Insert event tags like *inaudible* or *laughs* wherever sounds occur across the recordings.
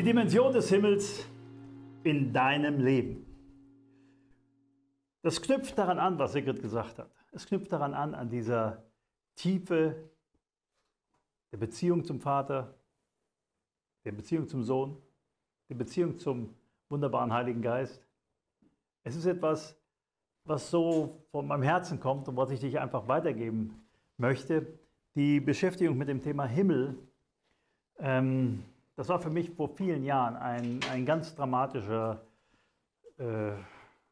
Die Dimension des Himmels in deinem Leben. Das knüpft daran an, was Sigrid gesagt hat. Es knüpft daran an, an dieser Tiefe der Beziehung zum Vater, der Beziehung zum Sohn, der Beziehung zum wunderbaren Heiligen Geist. Es ist etwas, was so von meinem Herzen kommt und was ich dich einfach weitergeben möchte. Die Beschäftigung mit dem Thema Himmel, ähm, das war für mich vor vielen Jahren ein, ein ganz dramatischer äh,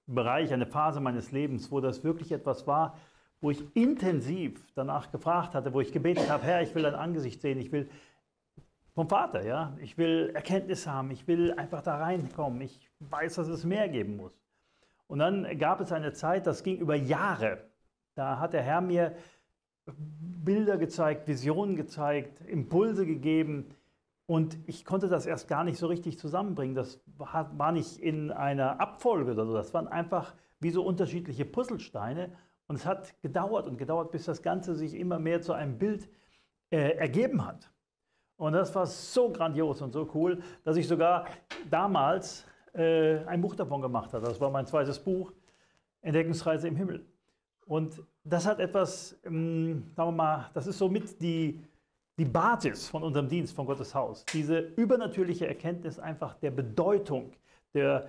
Bereich, eine Phase meines Lebens, wo das wirklich etwas war, wo ich intensiv danach gefragt hatte, wo ich gebetet habe, Herr, ich will dein Angesicht sehen, ich will vom Vater, ja, ich will Erkenntnis haben, ich will einfach da reinkommen, ich weiß, dass es mehr geben muss. Und dann gab es eine Zeit, das ging über Jahre. Da hat der Herr mir Bilder gezeigt, Visionen gezeigt, Impulse gegeben. Und ich konnte das erst gar nicht so richtig zusammenbringen. Das war nicht in einer Abfolge oder so. Das waren einfach wie so unterschiedliche Puzzlesteine. Und es hat gedauert und gedauert, bis das Ganze sich immer mehr zu einem Bild äh, ergeben hat. Und das war so grandios und so cool, dass ich sogar damals äh, ein Buch davon gemacht habe. Das war mein zweites Buch, Entdeckungsreise im Himmel. Und das hat etwas, ähm, sagen wir mal, das ist somit die, die Basis von unserem Dienst, von Gottes Haus. Diese übernatürliche Erkenntnis einfach der Bedeutung, der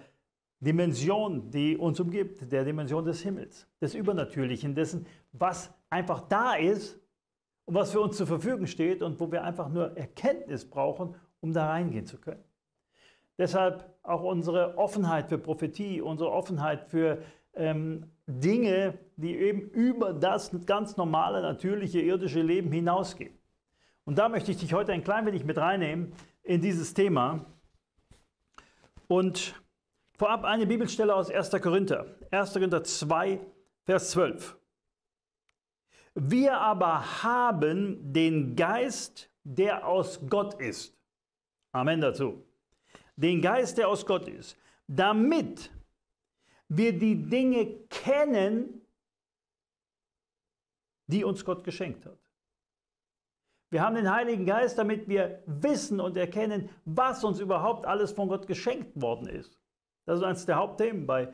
Dimension, die uns umgibt, der Dimension des Himmels, des Übernatürlichen, dessen, was einfach da ist und was für uns zur Verfügung steht und wo wir einfach nur Erkenntnis brauchen, um da reingehen zu können. Deshalb auch unsere Offenheit für Prophetie, unsere Offenheit für ähm, Dinge, die eben über das ganz normale, natürliche, irdische Leben hinausgehen. Und da möchte ich dich heute ein klein wenig mit reinnehmen in dieses Thema. Und vorab eine Bibelstelle aus 1. Korinther, 1. Korinther 2, Vers 12. Wir aber haben den Geist, der aus Gott ist. Amen dazu. Den Geist, der aus Gott ist. Damit wir die Dinge kennen, die uns Gott geschenkt hat. Wir haben den Heiligen Geist, damit wir wissen und erkennen, was uns überhaupt alles von Gott geschenkt worden ist. Das ist eines der Hauptthemen bei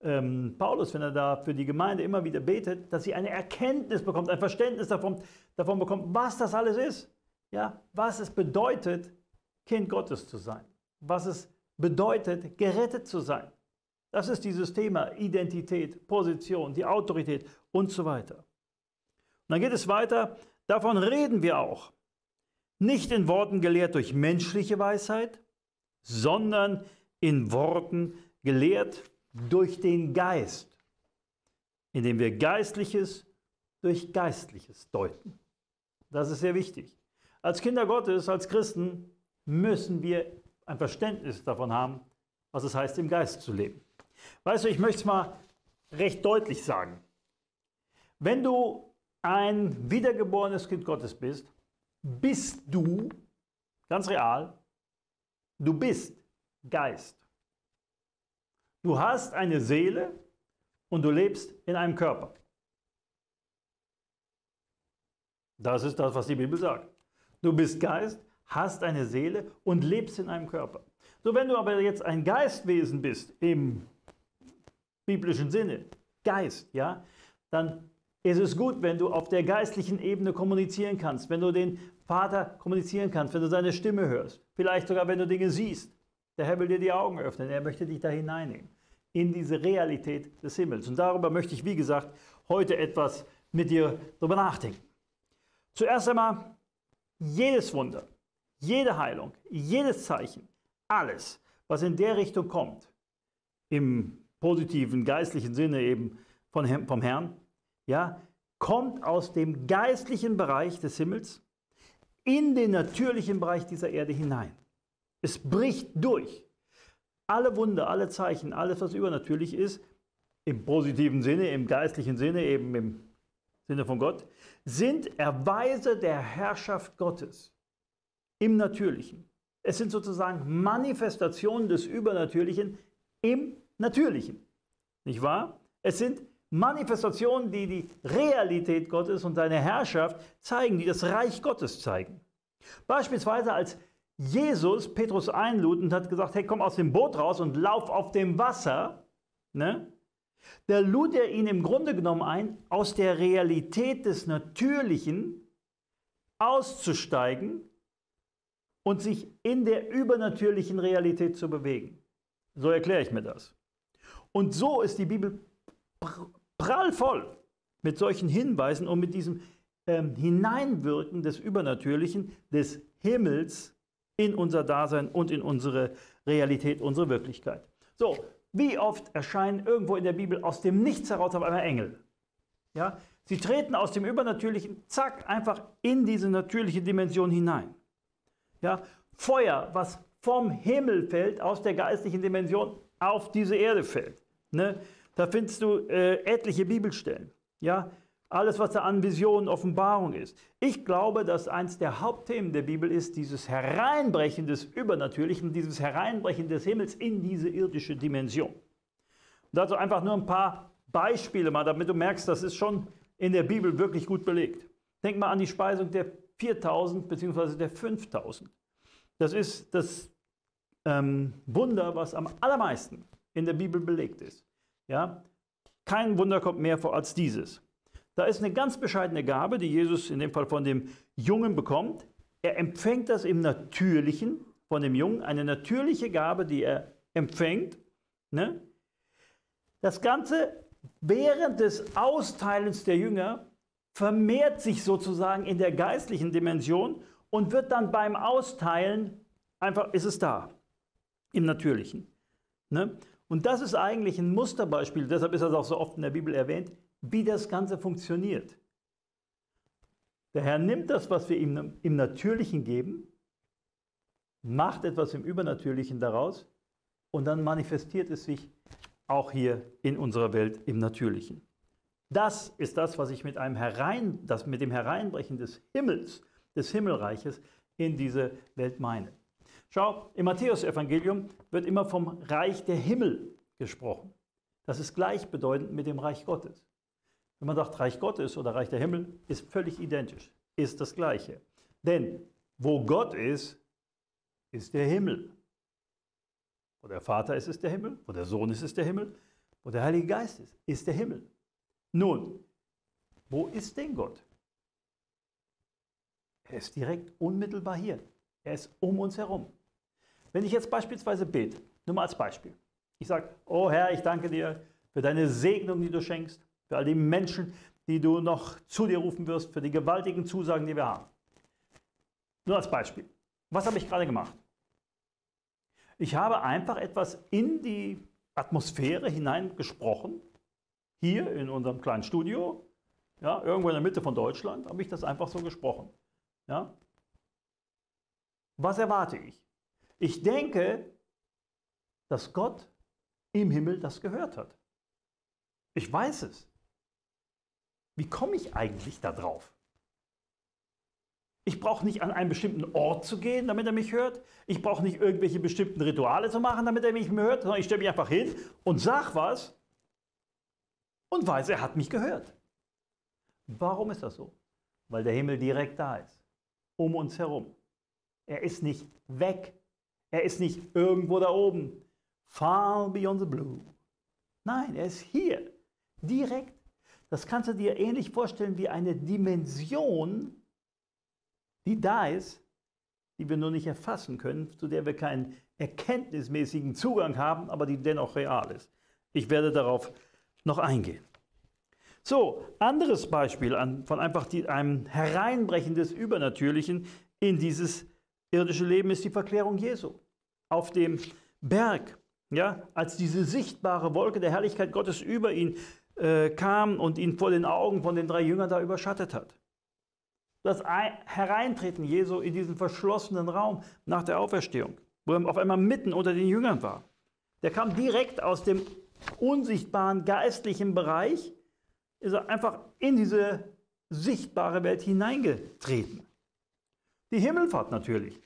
ähm, Paulus, wenn er da für die Gemeinde immer wieder betet, dass sie eine Erkenntnis bekommt, ein Verständnis davon, davon bekommt, was das alles ist. Ja, was es bedeutet, Kind Gottes zu sein. Was es bedeutet, gerettet zu sein. Das ist dieses Thema Identität, Position, die Autorität und so weiter. Und dann geht es weiter, davon reden wir auch. Nicht in Worten gelehrt durch menschliche Weisheit, sondern in Worten gelehrt durch den Geist, indem wir Geistliches durch Geistliches deuten. Das ist sehr wichtig. Als Kinder Gottes, als Christen müssen wir ein Verständnis davon haben, was es heißt, im Geist zu leben. Weißt du, ich möchte es mal recht deutlich sagen. Wenn du ein wiedergeborenes Kind Gottes bist, bist du, ganz real, du bist Geist. Du hast eine Seele und du lebst in einem Körper. Das ist das, was die Bibel sagt. Du bist Geist, hast eine Seele und lebst in einem Körper. So, wenn du aber jetzt ein Geistwesen bist im biblischen Sinne, Geist, ja, dann ist es gut, wenn du auf der geistlichen Ebene kommunizieren kannst, wenn du den Vater kommunizieren kannst, wenn du seine Stimme hörst, vielleicht sogar wenn du Dinge siehst. Der Herr will dir die Augen öffnen, er möchte dich da hineinnehmen, in diese Realität des Himmels. Und darüber möchte ich, wie gesagt, heute etwas mit dir darüber nachdenken. Zuerst einmal, jedes Wunder, jede Heilung, jedes Zeichen, alles, was in der Richtung kommt, im positiven geistlichen Sinne eben vom Herrn, ja, kommt aus dem geistlichen Bereich des Himmels in den natürlichen Bereich dieser Erde hinein. Es bricht durch. Alle Wunder, alle Zeichen, alles, was übernatürlich ist, im positiven Sinne, im geistlichen Sinne, eben im Sinne von Gott, sind Erweise der Herrschaft Gottes im Natürlichen. Es sind sozusagen Manifestationen des Übernatürlichen im Natürlichen. Nicht wahr? Es sind Manifestationen, die die Realität Gottes und seine Herrschaft zeigen, die das Reich Gottes zeigen. Beispielsweise als Jesus Petrus einlud und hat gesagt, hey, komm aus dem Boot raus und lauf auf dem Wasser, ne? da lud er ihn im Grunde genommen ein, aus der Realität des Natürlichen auszusteigen und sich in der übernatürlichen Realität zu bewegen. So erkläre ich mir das. Und so ist die Bibel prallvoll mit solchen Hinweisen und mit diesem ähm, Hineinwirken des Übernatürlichen, des Himmels in unser Dasein und in unsere Realität, unsere Wirklichkeit. So, wie oft erscheinen irgendwo in der Bibel aus dem Nichts heraus auf einmal Engel? Ja, sie treten aus dem Übernatürlichen, zack, einfach in diese natürliche Dimension hinein. Ja, Feuer, was vom Himmel fällt, aus der geistlichen Dimension auf diese Erde fällt. Ne? Da findest du äh, etliche Bibelstellen. Ja, alles, was da an Visionen, Offenbarung ist. Ich glaube, dass eins der Hauptthemen der Bibel ist dieses Hereinbrechen des Übernatürlichen, dieses Hereinbrechen des Himmels in diese irdische Dimension. Und dazu einfach nur ein paar Beispiele mal, damit du merkst, das ist schon in der Bibel wirklich gut belegt. Denk mal an die Speisung der 4000 bzw. der 5000. Das ist das ähm, Wunder, was am allermeisten in der Bibel belegt ist. Ja? Kein Wunder kommt mehr vor als dieses. Da ist eine ganz bescheidene Gabe, die Jesus in dem Fall von dem Jungen bekommt. Er empfängt das im Natürlichen von dem Jungen, eine natürliche Gabe, die er empfängt. Ne? Das Ganze während des Austeilens der Jünger vermehrt sich sozusagen in der geistlichen Dimension und wird dann beim Austeilen einfach, ist es da, im Natürlichen. Ne? Und das ist eigentlich ein Musterbeispiel, deshalb ist das auch so oft in der Bibel erwähnt, wie das Ganze funktioniert. Der Herr nimmt das, was wir ihm im Natürlichen geben, macht etwas im Übernatürlichen daraus und dann manifestiert es sich auch hier in unserer Welt im Natürlichen. Das ist das, was ich mit, einem Herein, das mit dem Hereinbrechen des Himmels, des Himmelreiches in diese Welt meine. Schau, im Matthäusevangelium wird immer vom Reich der Himmel gesprochen. Das ist gleichbedeutend mit dem Reich Gottes. Wenn man sagt Reich Gottes oder Reich der Himmel, ist völlig identisch, ist das Gleiche. Denn wo Gott ist, ist der Himmel. Wo der Vater ist, ist der Himmel. Wo der Sohn ist, ist der Himmel. Wo der Heilige Geist ist, ist der Himmel. Nun, wo ist denn Gott? Er ist direkt unmittelbar hier. Er ist um uns herum. Wenn ich jetzt beispielsweise bete, nur mal als Beispiel. Ich sage, oh Herr, ich danke dir für deine Segnung, die du schenkst für all die Menschen, die du noch zu dir rufen wirst, für die gewaltigen Zusagen, die wir haben. Nur als Beispiel. Was habe ich gerade gemacht? Ich habe einfach etwas in die Atmosphäre hineingesprochen, hier in unserem kleinen Studio, ja, irgendwo in der Mitte von Deutschland, habe ich das einfach so gesprochen. Ja? Was erwarte ich? Ich denke, dass Gott im Himmel das gehört hat. Ich weiß es. Wie komme ich eigentlich da drauf? Ich brauche nicht an einen bestimmten Ort zu gehen, damit er mich hört. Ich brauche nicht irgendwelche bestimmten Rituale zu machen, damit er mich hört, sondern ich stelle mich einfach hin und sage was und weiß, er hat mich gehört. Warum ist das so? Weil der Himmel direkt da ist, um uns herum. Er ist nicht weg. Er ist nicht irgendwo da oben, far beyond the blue. Nein, er ist hier, direkt das kannst du dir ähnlich vorstellen wie eine Dimension, die da ist, die wir nur nicht erfassen können, zu der wir keinen erkenntnismäßigen Zugang haben, aber die dennoch real ist. Ich werde darauf noch eingehen. So, anderes Beispiel von einfach die, einem Hereinbrechen des Übernatürlichen in dieses irdische Leben ist die Verklärung Jesu auf dem Berg. Ja, als diese sichtbare Wolke der Herrlichkeit Gottes über ihn äh, kam und ihn vor den Augen von den drei Jüngern da überschattet hat. Das Hereintreten Jesu in diesen verschlossenen Raum nach der Auferstehung, wo er auf einmal mitten unter den Jüngern war. Der kam direkt aus dem unsichtbaren geistlichen Bereich, ist er einfach in diese sichtbare Welt hineingetreten. Die Himmelfahrt natürlich.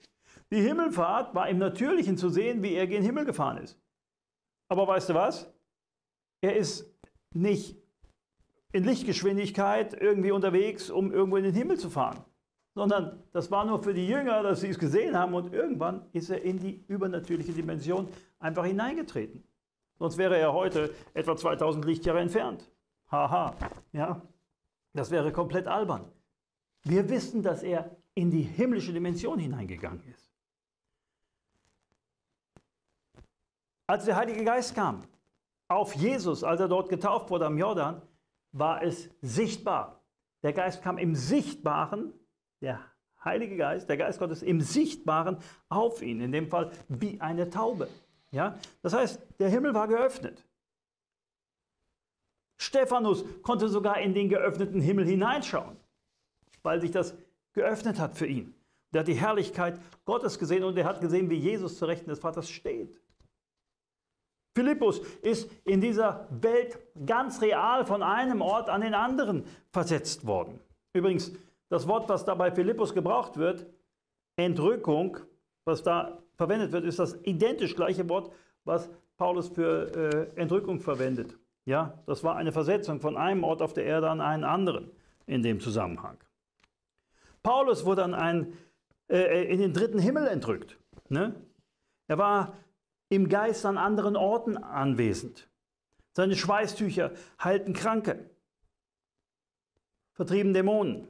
Die Himmelfahrt war im Natürlichen zu sehen, wie er gen Himmel gefahren ist. Aber weißt du was? Er ist nicht in Lichtgeschwindigkeit irgendwie unterwegs, um irgendwo in den Himmel zu fahren. sondern das war nur für die Jünger, dass sie es gesehen haben und irgendwann ist er in die übernatürliche Dimension einfach hineingetreten. Sonst wäre er heute etwa 2000 Lichtjahre entfernt. Haha, ja, das wäre komplett albern. Wir wissen, dass er in die himmlische Dimension hineingegangen ist. Als der Heilige Geist kam auf Jesus, als er dort getauft wurde am Jordan, war es sichtbar. Der Geist kam im Sichtbaren, der Heilige Geist, der Geist Gottes im Sichtbaren auf ihn, in dem Fall wie eine Taube. Ja? Das heißt, der Himmel war geöffnet. Stephanus konnte sogar in den geöffneten Himmel hineinschauen, weil sich das geöffnet hat für ihn. Der hat die Herrlichkeit Gottes gesehen und er hat gesehen, wie Jesus zu Rechten des Vaters steht. Philippus ist in dieser Welt ganz real von einem Ort an den anderen versetzt worden. Übrigens, das Wort, was da bei Philippus gebraucht wird, Entrückung, was da verwendet wird, ist das identisch gleiche Wort, was Paulus für äh, Entrückung verwendet. Ja, das war eine Versetzung von einem Ort auf der Erde an einen anderen in dem Zusammenhang. Paulus wurde an einen, äh, in den dritten Himmel entrückt. Ne? Er war im Geist an anderen Orten anwesend. Seine Schweißtücher halten Kranke, vertrieben Dämonen.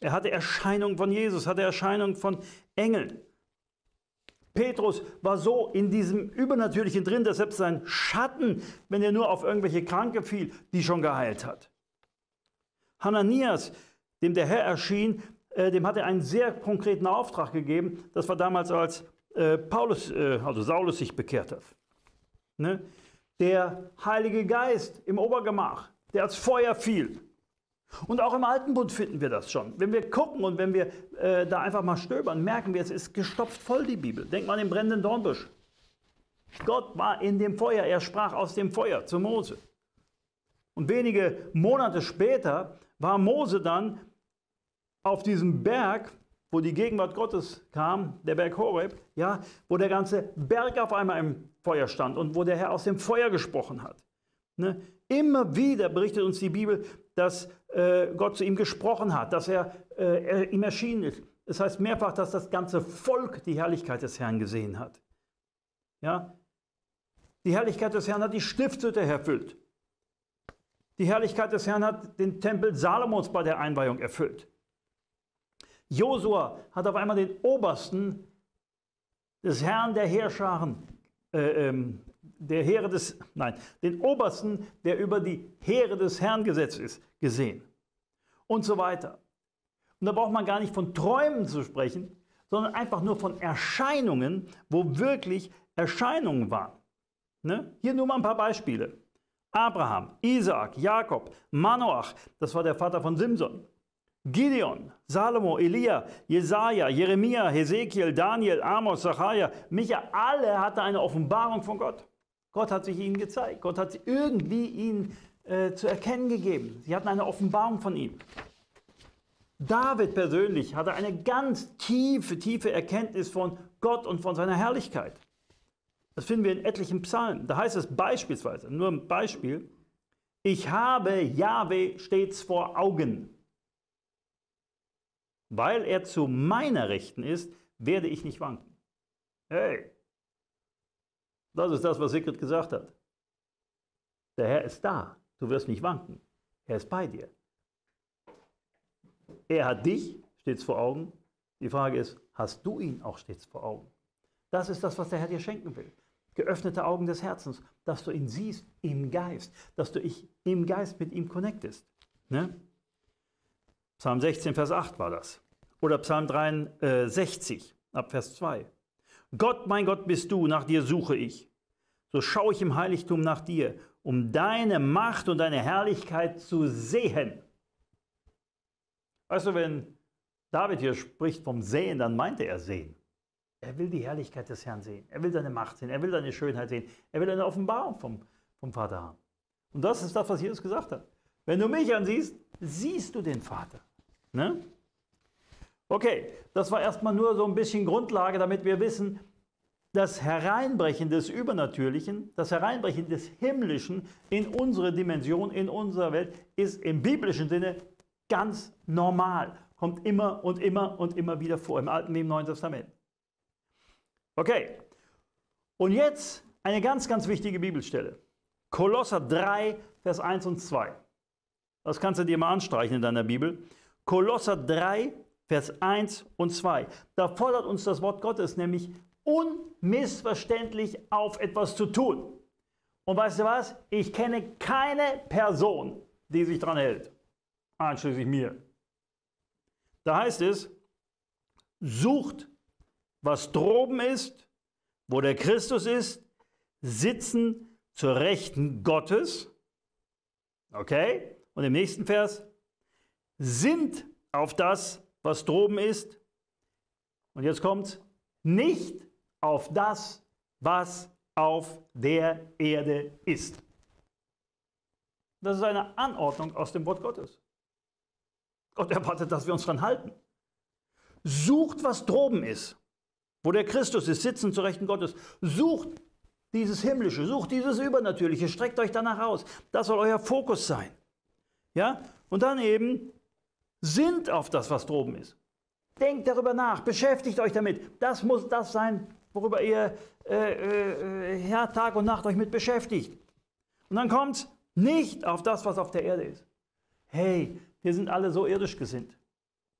Er hatte Erscheinungen von Jesus, hatte Erscheinungen von Engeln. Petrus war so in diesem Übernatürlichen drin, dass selbst sein Schatten, wenn er nur auf irgendwelche Kranke fiel, die schon geheilt hat. Hananias, dem der Herr erschien, äh, dem hat er einen sehr konkreten Auftrag gegeben. Das war damals, als äh, Paulus, äh, also Saulus sich bekehrt hat. Ne? Der Heilige Geist im Obergemach, der als Feuer fiel. Und auch im Alten Bund finden wir das schon. Wenn wir gucken und wenn wir da einfach mal stöbern, merken wir, es ist gestopft voll die Bibel. Denk mal an den brennenden Dornbusch. Gott war in dem Feuer, er sprach aus dem Feuer zu Mose. Und wenige Monate später war Mose dann auf diesem Berg wo die Gegenwart Gottes kam, der Berg Horeb, ja, wo der ganze Berg auf einmal im Feuer stand und wo der Herr aus dem Feuer gesprochen hat. Ne? Immer wieder berichtet uns die Bibel, dass äh, Gott zu ihm gesprochen hat, dass er, äh, er ihm erschienen ist. Es das heißt mehrfach, dass das ganze Volk die Herrlichkeit des Herrn gesehen hat. Ja? Die Herrlichkeit des Herrn hat die Stiftshütte erfüllt. Die Herrlichkeit des Herrn hat den Tempel Salomons bei der Einweihung erfüllt. Josua hat auf einmal den Obersten des Herrn der Heerscharen, äh, ähm, der Heere des, nein, den Obersten, der über die Heere des Herrn gesetzt ist, gesehen. Und so weiter. Und da braucht man gar nicht von Träumen zu sprechen, sondern einfach nur von Erscheinungen, wo wirklich Erscheinungen waren. Ne? Hier nur mal ein paar Beispiele. Abraham, Isaak, Jakob, Manoach, das war der Vater von Simson. Gideon, Salomo, Elia, Jesaja, Jeremia, Hesekiel, Daniel, Amos, Zachariah, Micha, alle hatten eine Offenbarung von Gott. Gott hat sich ihnen gezeigt. Gott hat irgendwie ihnen äh, zu erkennen gegeben. Sie hatten eine Offenbarung von ihm. David persönlich hatte eine ganz tiefe, tiefe Erkenntnis von Gott und von seiner Herrlichkeit. Das finden wir in etlichen Psalmen. Da heißt es beispielsweise, nur ein Beispiel, ich habe Jahwe stets vor Augen. Weil er zu meiner Rechten ist, werde ich nicht wanken. Hey, das ist das, was Sigrid gesagt hat. Der Herr ist da, du wirst nicht wanken. Er ist bei dir. Er hat dich stets vor Augen. Die Frage ist, hast du ihn auch stets vor Augen? Das ist das, was der Herr dir schenken will. Geöffnete Augen des Herzens, dass du ihn siehst im Geist, dass du dich im Geist mit ihm connectest. Ne? Psalm 16, Vers 8 war das. Oder Psalm 63, ab Vers 2. Gott, mein Gott bist du, nach dir suche ich. So schaue ich im Heiligtum nach dir, um deine Macht und deine Herrlichkeit zu sehen. Weißt du, wenn David hier spricht vom Sehen, dann meinte er sehen. Er will die Herrlichkeit des Herrn sehen. Er will deine Macht sehen. Er will deine Schönheit sehen. Er will eine Offenbarung vom, vom Vater haben. Und das ist das, was Jesus gesagt hat. Wenn du mich ansiehst, siehst du den Vater. Ne? Okay, das war erstmal nur so ein bisschen Grundlage, damit wir wissen, das Hereinbrechen des Übernatürlichen, das Hereinbrechen des Himmlischen in unsere Dimension, in unserer Welt, ist im biblischen Sinne Ganz normal. Kommt immer und immer und immer wieder vor im Alten wie im Neuen Testament. Okay. Und jetzt eine ganz, ganz wichtige Bibelstelle. Kolosser 3, Vers 1 und 2. Das kannst du dir mal anstreichen in deiner Bibel. Kolosser 3, Vers 1 und 2. Da fordert uns das Wort Gottes nämlich unmissverständlich auf etwas zu tun. Und weißt du was? Ich kenne keine Person, die sich daran hält, einschließlich mir. Da heißt es, sucht, was droben ist, wo der Christus ist, sitzen zur Rechten Gottes. Okay? Und im nächsten Vers, sind auf das, was droben ist. Und jetzt kommt nicht auf das, was auf der Erde ist. Das ist eine Anordnung aus dem Wort Gottes. Gott erwartet, dass wir uns daran halten. Sucht, was droben ist, wo der Christus ist, sitzen zu Rechten Gottes. Sucht dieses Himmlische, sucht dieses Übernatürliche, streckt euch danach aus. Das soll euer Fokus sein. Ja? Und dann eben sind auf das, was droben ist. Denkt darüber nach, beschäftigt euch damit. Das muss das sein, worüber ihr äh, äh, ja, Tag und Nacht euch mit beschäftigt. Und dann kommt nicht auf das, was auf der Erde ist. Hey, wir sind alle so irdisch gesinnt.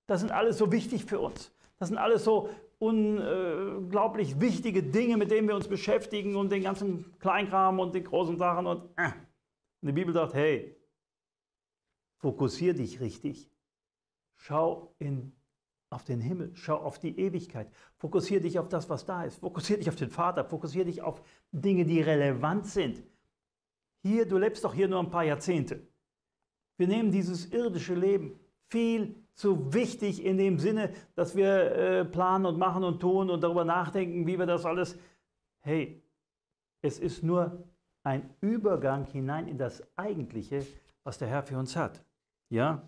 Das sind alles so wichtig für uns. Das sind alles so unglaublich wichtige Dinge, mit denen wir uns beschäftigen und den ganzen Kleinkram und den großen Sachen. Und, äh. und die Bibel sagt, hey, fokussier dich richtig. Schau in auf den Himmel, schau auf die Ewigkeit, fokussiere dich auf das, was da ist, fokussiere dich auf den Vater, fokussiere dich auf Dinge, die relevant sind. Hier, du lebst doch hier nur ein paar Jahrzehnte. Wir nehmen dieses irdische Leben viel zu wichtig in dem Sinne, dass wir äh, planen und machen und tun und darüber nachdenken, wie wir das alles. Hey, es ist nur ein Übergang hinein in das Eigentliche, was der Herr für uns hat. Ja?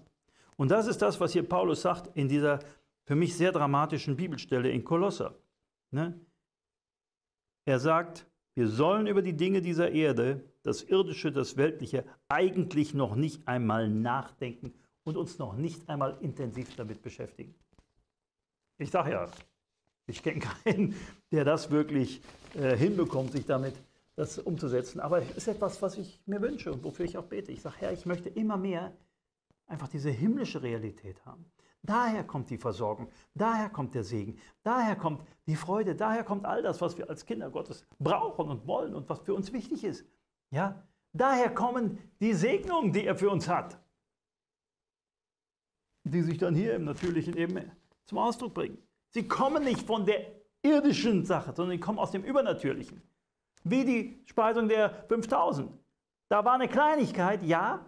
Und das ist das, was hier Paulus sagt in dieser für mich sehr dramatischen Bibelstelle in Kolosser. Ne? Er sagt, wir sollen über die Dinge dieser Erde, das Irdische, das Weltliche, eigentlich noch nicht einmal nachdenken und uns noch nicht einmal intensiv damit beschäftigen. Ich sage ja, ich kenne *laughs* keinen, der das wirklich äh, hinbekommt, sich damit das umzusetzen. Aber es ist etwas, was ich mir wünsche und wofür ich auch bete. Ich sage, Herr, ich möchte immer mehr einfach diese himmlische Realität haben. Daher kommt die Versorgung, daher kommt der Segen, daher kommt die Freude, daher kommt all das, was wir als Kinder Gottes brauchen und wollen und was für uns wichtig ist. Ja, daher kommen die Segnungen, die er für uns hat, die sich dann hier im natürlichen eben zum Ausdruck bringen. Sie kommen nicht von der irdischen Sache, sondern sie kommen aus dem Übernatürlichen. Wie die Speisung der 5000. Da war eine Kleinigkeit, ja,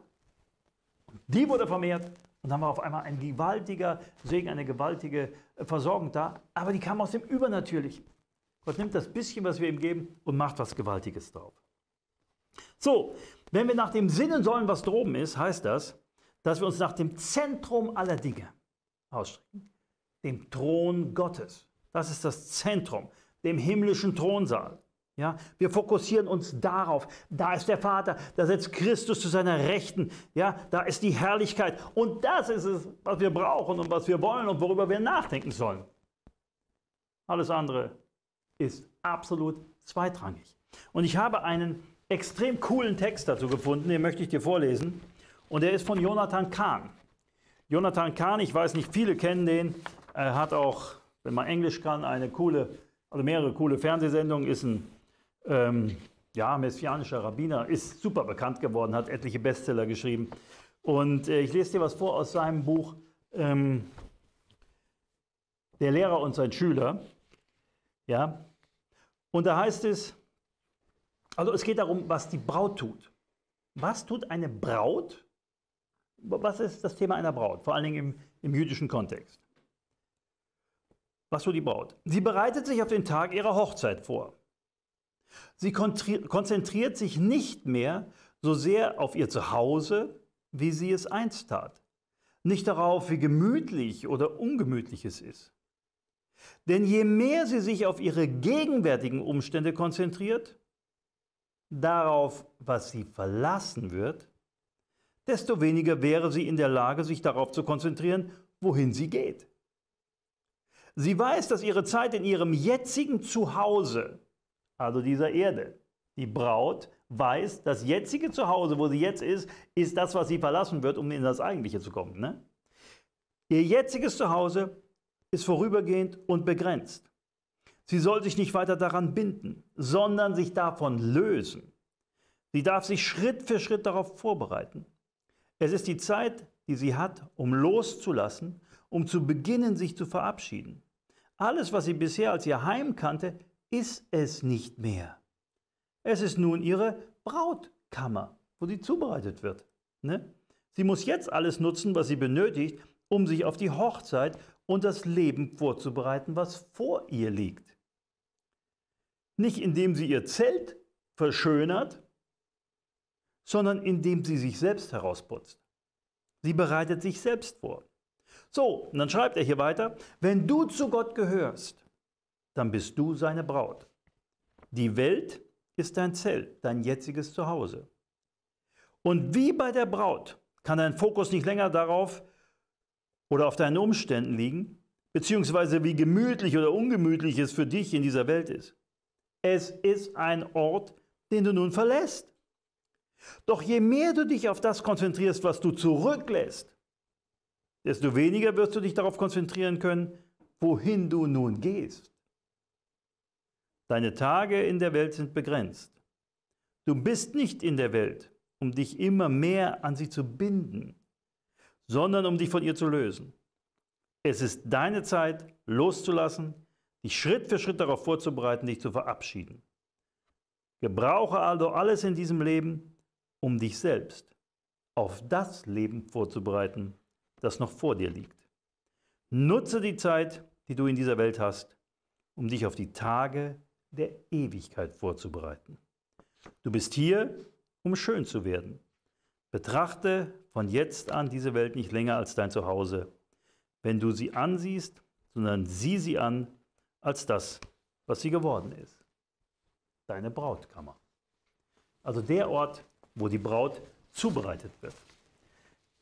die wurde vermehrt und dann war auf einmal ein gewaltiger Segen, eine gewaltige äh, Versorgung da, aber die kam aus dem Übernatürlichen. Gott nimmt das bisschen, was wir ihm geben, und macht was Gewaltiges drauf. So, wenn wir nach dem Sinnen sollen, was droben ist, heißt das, dass wir uns nach dem Zentrum aller Dinge ausstrecken, dem Thron Gottes. Das ist das Zentrum, dem himmlischen Thronsaal. Ja, wir fokussieren uns darauf. Da ist der Vater, da sitzt Christus zu seiner Rechten. Ja, da ist die Herrlichkeit. Und das ist es, was wir brauchen und was wir wollen und worüber wir nachdenken sollen. Alles andere ist absolut zweitrangig. Und ich habe einen extrem coolen Text dazu gefunden, den möchte ich dir vorlesen. Und der ist von Jonathan Kahn. Jonathan Kahn, ich weiß nicht, viele kennen den. Er hat auch, wenn man Englisch kann, eine coole, also mehrere coole Fernsehsendungen, ist ein ähm, ja, messianischer Rabbiner, ist super bekannt geworden, hat etliche Bestseller geschrieben. Und äh, ich lese dir was vor aus seinem Buch ähm, Der Lehrer und sein Schüler. Ja, und da heißt es, also es geht darum, was die Braut tut. Was tut eine Braut? Was ist das Thema einer Braut? Vor allen Dingen im, im jüdischen Kontext. Was tut die Braut? Sie bereitet sich auf den Tag ihrer Hochzeit vor. Sie konzentriert sich nicht mehr so sehr auf ihr Zuhause, wie sie es einst tat. Nicht darauf, wie gemütlich oder ungemütlich es ist. Denn je mehr sie sich auf ihre gegenwärtigen Umstände konzentriert, darauf, was sie verlassen wird, desto weniger wäre sie in der Lage, sich darauf zu konzentrieren, wohin sie geht. Sie weiß, dass ihre Zeit in ihrem jetzigen Zuhause, also dieser Erde, die Braut weiß, das jetzige Zuhause, wo sie jetzt ist, ist das, was sie verlassen wird, um in das eigentliche zu kommen. Ne? Ihr jetziges Zuhause ist vorübergehend und begrenzt. Sie soll sich nicht weiter daran binden, sondern sich davon lösen. Sie darf sich Schritt für Schritt darauf vorbereiten. Es ist die Zeit, die sie hat, um loszulassen, um zu beginnen, sich zu verabschieden. Alles, was sie bisher als ihr Heim kannte, ist es nicht mehr. Es ist nun ihre Brautkammer, wo sie zubereitet wird. Ne? Sie muss jetzt alles nutzen, was sie benötigt, um sich auf die Hochzeit und das Leben vorzubereiten, was vor ihr liegt. Nicht indem sie ihr Zelt verschönert, sondern indem sie sich selbst herausputzt. Sie bereitet sich selbst vor. So, und dann schreibt er hier weiter, wenn du zu Gott gehörst, dann bist du seine Braut. Die Welt ist dein Zelt, dein jetziges Zuhause. Und wie bei der Braut kann dein Fokus nicht länger darauf oder auf deinen Umständen liegen, beziehungsweise wie gemütlich oder ungemütlich es für dich in dieser Welt ist. Es ist ein Ort, den du nun verlässt. Doch je mehr du dich auf das konzentrierst, was du zurücklässt, desto weniger wirst du dich darauf konzentrieren können, wohin du nun gehst. Deine Tage in der Welt sind begrenzt. Du bist nicht in der Welt, um dich immer mehr an sie zu binden, sondern um dich von ihr zu lösen. Es ist deine Zeit, loszulassen, dich Schritt für Schritt darauf vorzubereiten, dich zu verabschieden. Gebrauche also alles in diesem Leben, um dich selbst auf das Leben vorzubereiten, das noch vor dir liegt. Nutze die Zeit, die du in dieser Welt hast, um dich auf die Tage der Ewigkeit vorzubereiten. Du bist hier, um schön zu werden. Betrachte von jetzt an diese Welt nicht länger als dein Zuhause, wenn du sie ansiehst, sondern sieh sie an als das, was sie geworden ist. Deine Brautkammer. Also der Ort, wo die Braut zubereitet wird.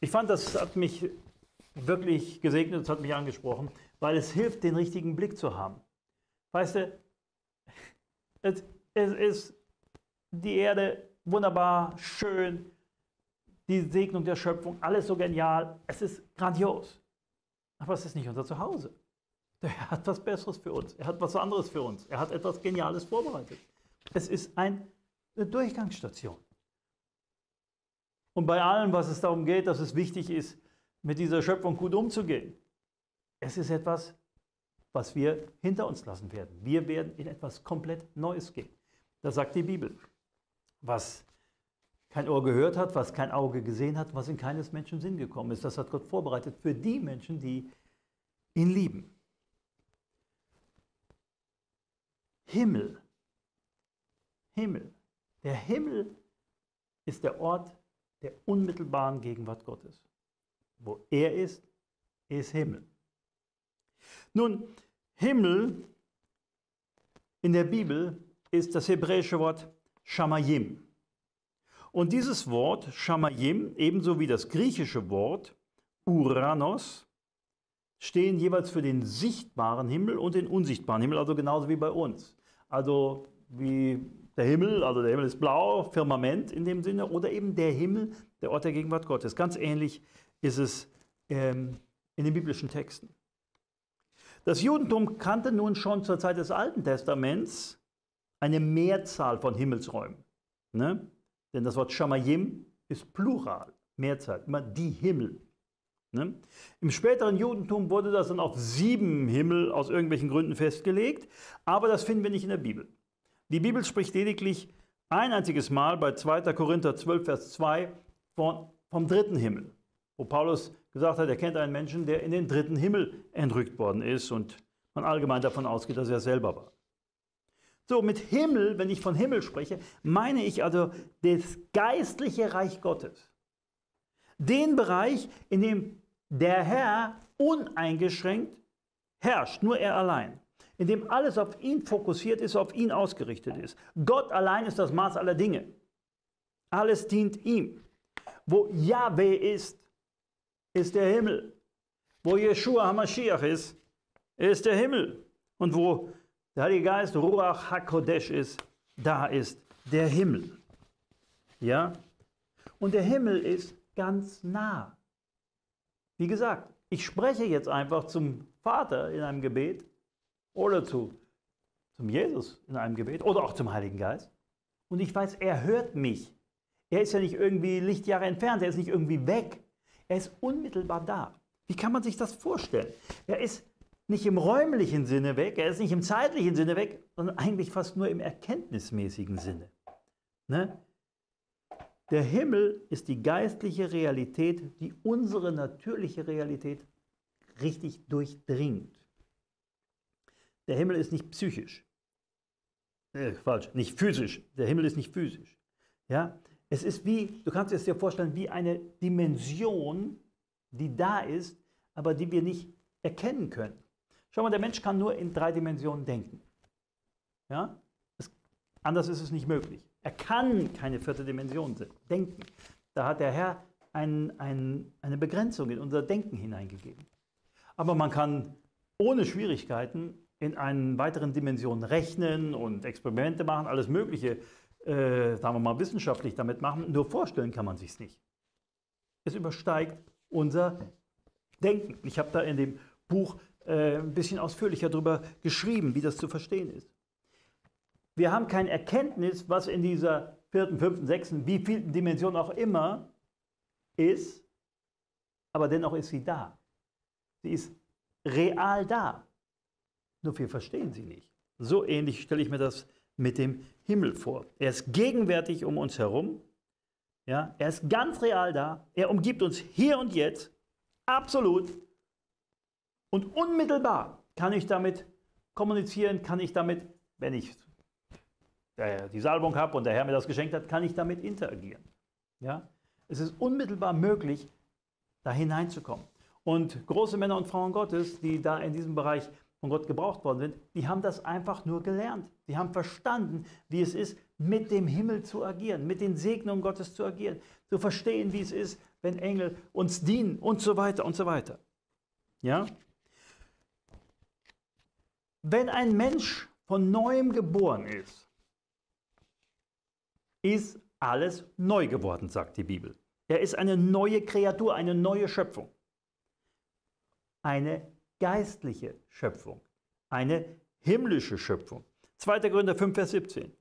Ich fand, das hat mich wirklich gesegnet, das hat mich angesprochen, weil es hilft, den richtigen Blick zu haben. Weißt du, es, es ist die Erde wunderbar, schön, die Segnung der Schöpfung, alles so genial, es ist grandios. Aber es ist nicht unser Zuhause. Er hat was Besseres für uns, er hat was anderes für uns, er hat etwas Geniales vorbereitet. Es ist eine Durchgangsstation. Und bei allem, was es darum geht, dass es wichtig ist, mit dieser Schöpfung gut umzugehen. Es ist etwas, was wir hinter uns lassen werden. Wir werden in etwas komplett Neues gehen. Das sagt die Bibel. Was kein Ohr gehört hat, was kein Auge gesehen hat, was in keines Menschen Sinn gekommen ist, das hat Gott vorbereitet für die Menschen, die ihn lieben. Himmel. Himmel. Der Himmel ist der Ort der unmittelbaren Gegenwart Gottes. Wo er ist, ist Himmel. Nun, Himmel in der Bibel ist das hebräische Wort Shamayim. Und dieses Wort Shamayim, ebenso wie das griechische Wort Uranos, stehen jeweils für den sichtbaren Himmel und den unsichtbaren Himmel, also genauso wie bei uns. Also wie der Himmel, also der Himmel ist blau, Firmament in dem Sinne, oder eben der Himmel, der Ort der Gegenwart Gottes. Ganz ähnlich ist es ähm, in den biblischen Texten. Das Judentum kannte nun schon zur Zeit des Alten Testaments eine Mehrzahl von Himmelsräumen. Ne? Denn das Wort Shamayim ist Plural, Mehrzahl, immer die Himmel. Ne? Im späteren Judentum wurde das dann auf sieben Himmel aus irgendwelchen Gründen festgelegt, aber das finden wir nicht in der Bibel. Die Bibel spricht lediglich ein einziges Mal bei 2. Korinther 12, Vers 2 von, vom dritten Himmel wo Paulus gesagt hat, er kennt einen Menschen, der in den dritten Himmel entrückt worden ist und man allgemein davon ausgeht, dass er selber war. So, mit Himmel, wenn ich von Himmel spreche, meine ich also das geistliche Reich Gottes. Den Bereich, in dem der Herr uneingeschränkt herrscht, nur er allein. In dem alles auf ihn fokussiert ist, auf ihn ausgerichtet ist. Gott allein ist das Maß aller Dinge. Alles dient ihm. wo Yahweh ist, ist der Himmel. Wo Yeshua HaMashiach ist, ist der Himmel. Und wo der Heilige Geist, Ruach HaKodesh ist, da ist der Himmel. Ja? Und der Himmel ist ganz nah. Wie gesagt, ich spreche jetzt einfach zum Vater in einem Gebet oder zu, zum Jesus in einem Gebet oder auch zum Heiligen Geist. Und ich weiß, er hört mich. Er ist ja nicht irgendwie Lichtjahre entfernt, er ist nicht irgendwie weg. Er ist unmittelbar da. Wie kann man sich das vorstellen? Er ist nicht im räumlichen Sinne weg, er ist nicht im zeitlichen Sinne weg, sondern eigentlich fast nur im erkenntnismäßigen Sinne. Ne? Der Himmel ist die geistliche Realität, die unsere natürliche Realität richtig durchdringt. Der Himmel ist nicht psychisch. Äh, falsch, nicht physisch. Der Himmel ist nicht physisch. Ja? Es ist wie, du kannst es dir vorstellen, wie eine Dimension, die da ist, aber die wir nicht erkennen können. Schau mal, der Mensch kann nur in drei Dimensionen denken. Ja? Es, anders ist es nicht möglich. Er kann keine vierte Dimension denken. Da hat der Herr ein, ein, eine Begrenzung in unser Denken hineingegeben. Aber man kann ohne Schwierigkeiten in einen weiteren Dimensionen rechnen und Experimente machen, alles Mögliche, äh, sagen wir mal, wissenschaftlich damit machen. Nur vorstellen kann man sich es nicht. Es übersteigt unser Denken. Ich habe da in dem Buch äh, ein bisschen ausführlicher darüber geschrieben, wie das zu verstehen ist. Wir haben keine Erkenntnis, was in dieser vierten, fünften, sechsten, wie vielen Dimension auch immer ist, aber dennoch ist sie da. Sie ist real da. Nur wir verstehen sie nicht. So ähnlich stelle ich mir das mit dem Himmel vor. Er ist gegenwärtig um uns herum. Ja, er ist ganz real da. Er umgibt uns hier und jetzt. Absolut. Und unmittelbar kann ich damit kommunizieren, kann ich damit, wenn ich die Salbung habe und der Herr mir das geschenkt hat, kann ich damit interagieren. Ja? Es ist unmittelbar möglich, da hineinzukommen. Und große Männer und Frauen Gottes, die da in diesem Bereich von Gott gebraucht worden sind, die haben das einfach nur gelernt. Die haben verstanden, wie es ist, mit dem Himmel zu agieren, mit den Segnungen Gottes zu agieren, zu verstehen, wie es ist, wenn Engel uns dienen und so weiter und so weiter. Ja? Wenn ein Mensch von neuem geboren ist, ist alles neu geworden, sagt die Bibel. Er ist eine neue Kreatur, eine neue Schöpfung. Eine geistliche Schöpfung, eine himmlische Schöpfung. 2. Korinther 5, Vers 17.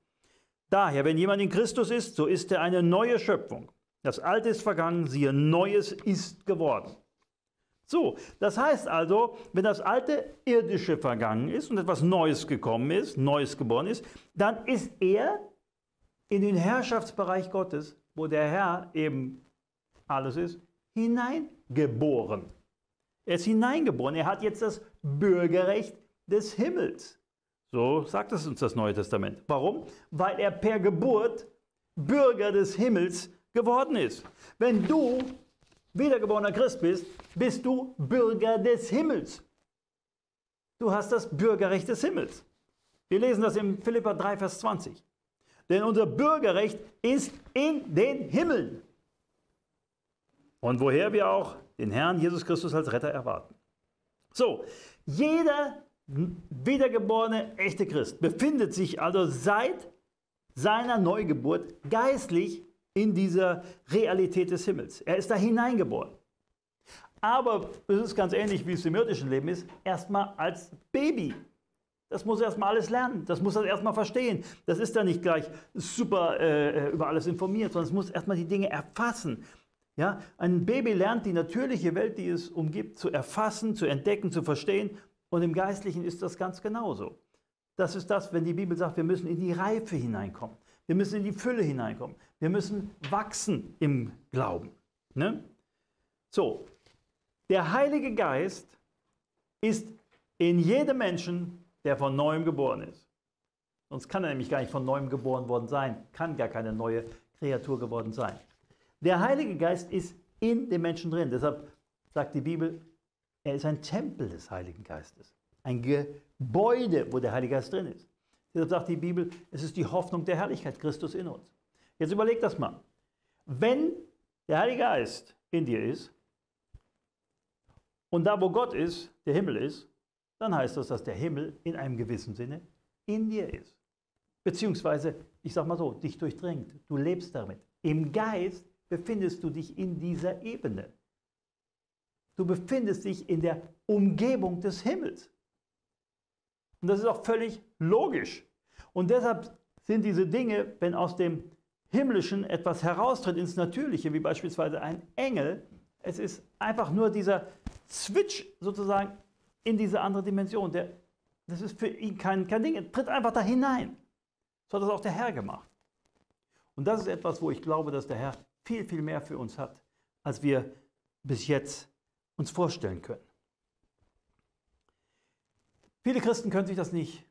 Daher, wenn jemand in Christus ist, so ist er eine neue Schöpfung. Das Alte ist vergangen, siehe, Neues ist geworden. So, das heißt also, wenn das alte irdische vergangen ist und etwas Neues gekommen ist, Neues geboren ist, dann ist er in den Herrschaftsbereich Gottes, wo der Herr eben alles ist, hineingeboren. Er ist hineingeboren. Er hat jetzt das Bürgerrecht des Himmels. So sagt es uns das Neue Testament. Warum? Weil er per Geburt Bürger des Himmels geworden ist. Wenn du wiedergeborener Christ bist, bist du Bürger des Himmels. Du hast das Bürgerrecht des Himmels. Wir lesen das in Philippa 3, Vers 20 denn unser Bürgerrecht ist in den Himmeln. Und woher wir auch den Herrn Jesus Christus als Retter erwarten. So, jeder wiedergeborene echte Christ befindet sich also seit seiner Neugeburt geistlich in dieser Realität des Himmels. Er ist da hineingeboren. Aber es ist ganz ähnlich, wie es im irdischen Leben ist, erstmal als Baby das muss er erstmal alles lernen, das muss er erstmal verstehen. Das ist dann nicht gleich super äh, äh, über alles informiert, sondern es muss erstmal die Dinge erfassen. Ja? Ein Baby lernt die natürliche Welt, die es umgibt, zu erfassen, zu entdecken, zu verstehen. Und im Geistlichen ist das ganz genauso. Das ist das, wenn die Bibel sagt, wir müssen in die Reife hineinkommen. Wir müssen in die Fülle hineinkommen. Wir müssen wachsen im Glauben. Ne? So, der Heilige Geist ist in jedem Menschen der von neuem geboren ist. Sonst kann er nämlich gar nicht von neuem geboren worden sein, kann gar keine neue Kreatur geworden sein. Der Heilige Geist ist in dem Menschen drin. Deshalb sagt die Bibel, er ist ein Tempel des Heiligen Geistes. Ein Gebäude, wo der Heilige Geist drin ist. Deshalb sagt die Bibel, es ist die Hoffnung der Herrlichkeit Christus in uns. Jetzt überlegt das mal. Wenn der Heilige Geist in dir ist und da, wo Gott ist, der Himmel ist, dann heißt das, dass der Himmel in einem gewissen Sinne in dir ist. Beziehungsweise, ich sage mal so, dich durchdringt. Du lebst damit. Im Geist befindest du dich in dieser Ebene. Du befindest dich in der Umgebung des Himmels. Und das ist auch völlig logisch. Und deshalb sind diese Dinge, wenn aus dem Himmlischen etwas heraustritt ins Natürliche, wie beispielsweise ein Engel, es ist einfach nur dieser Switch sozusagen in diese andere Dimension. Der, das ist für ihn kein, kein Ding, er tritt einfach da hinein. So hat das auch der Herr gemacht. Und das ist etwas, wo ich glaube, dass der Herr viel, viel mehr für uns hat, als wir bis jetzt uns vorstellen können. Viele Christen können sich das nicht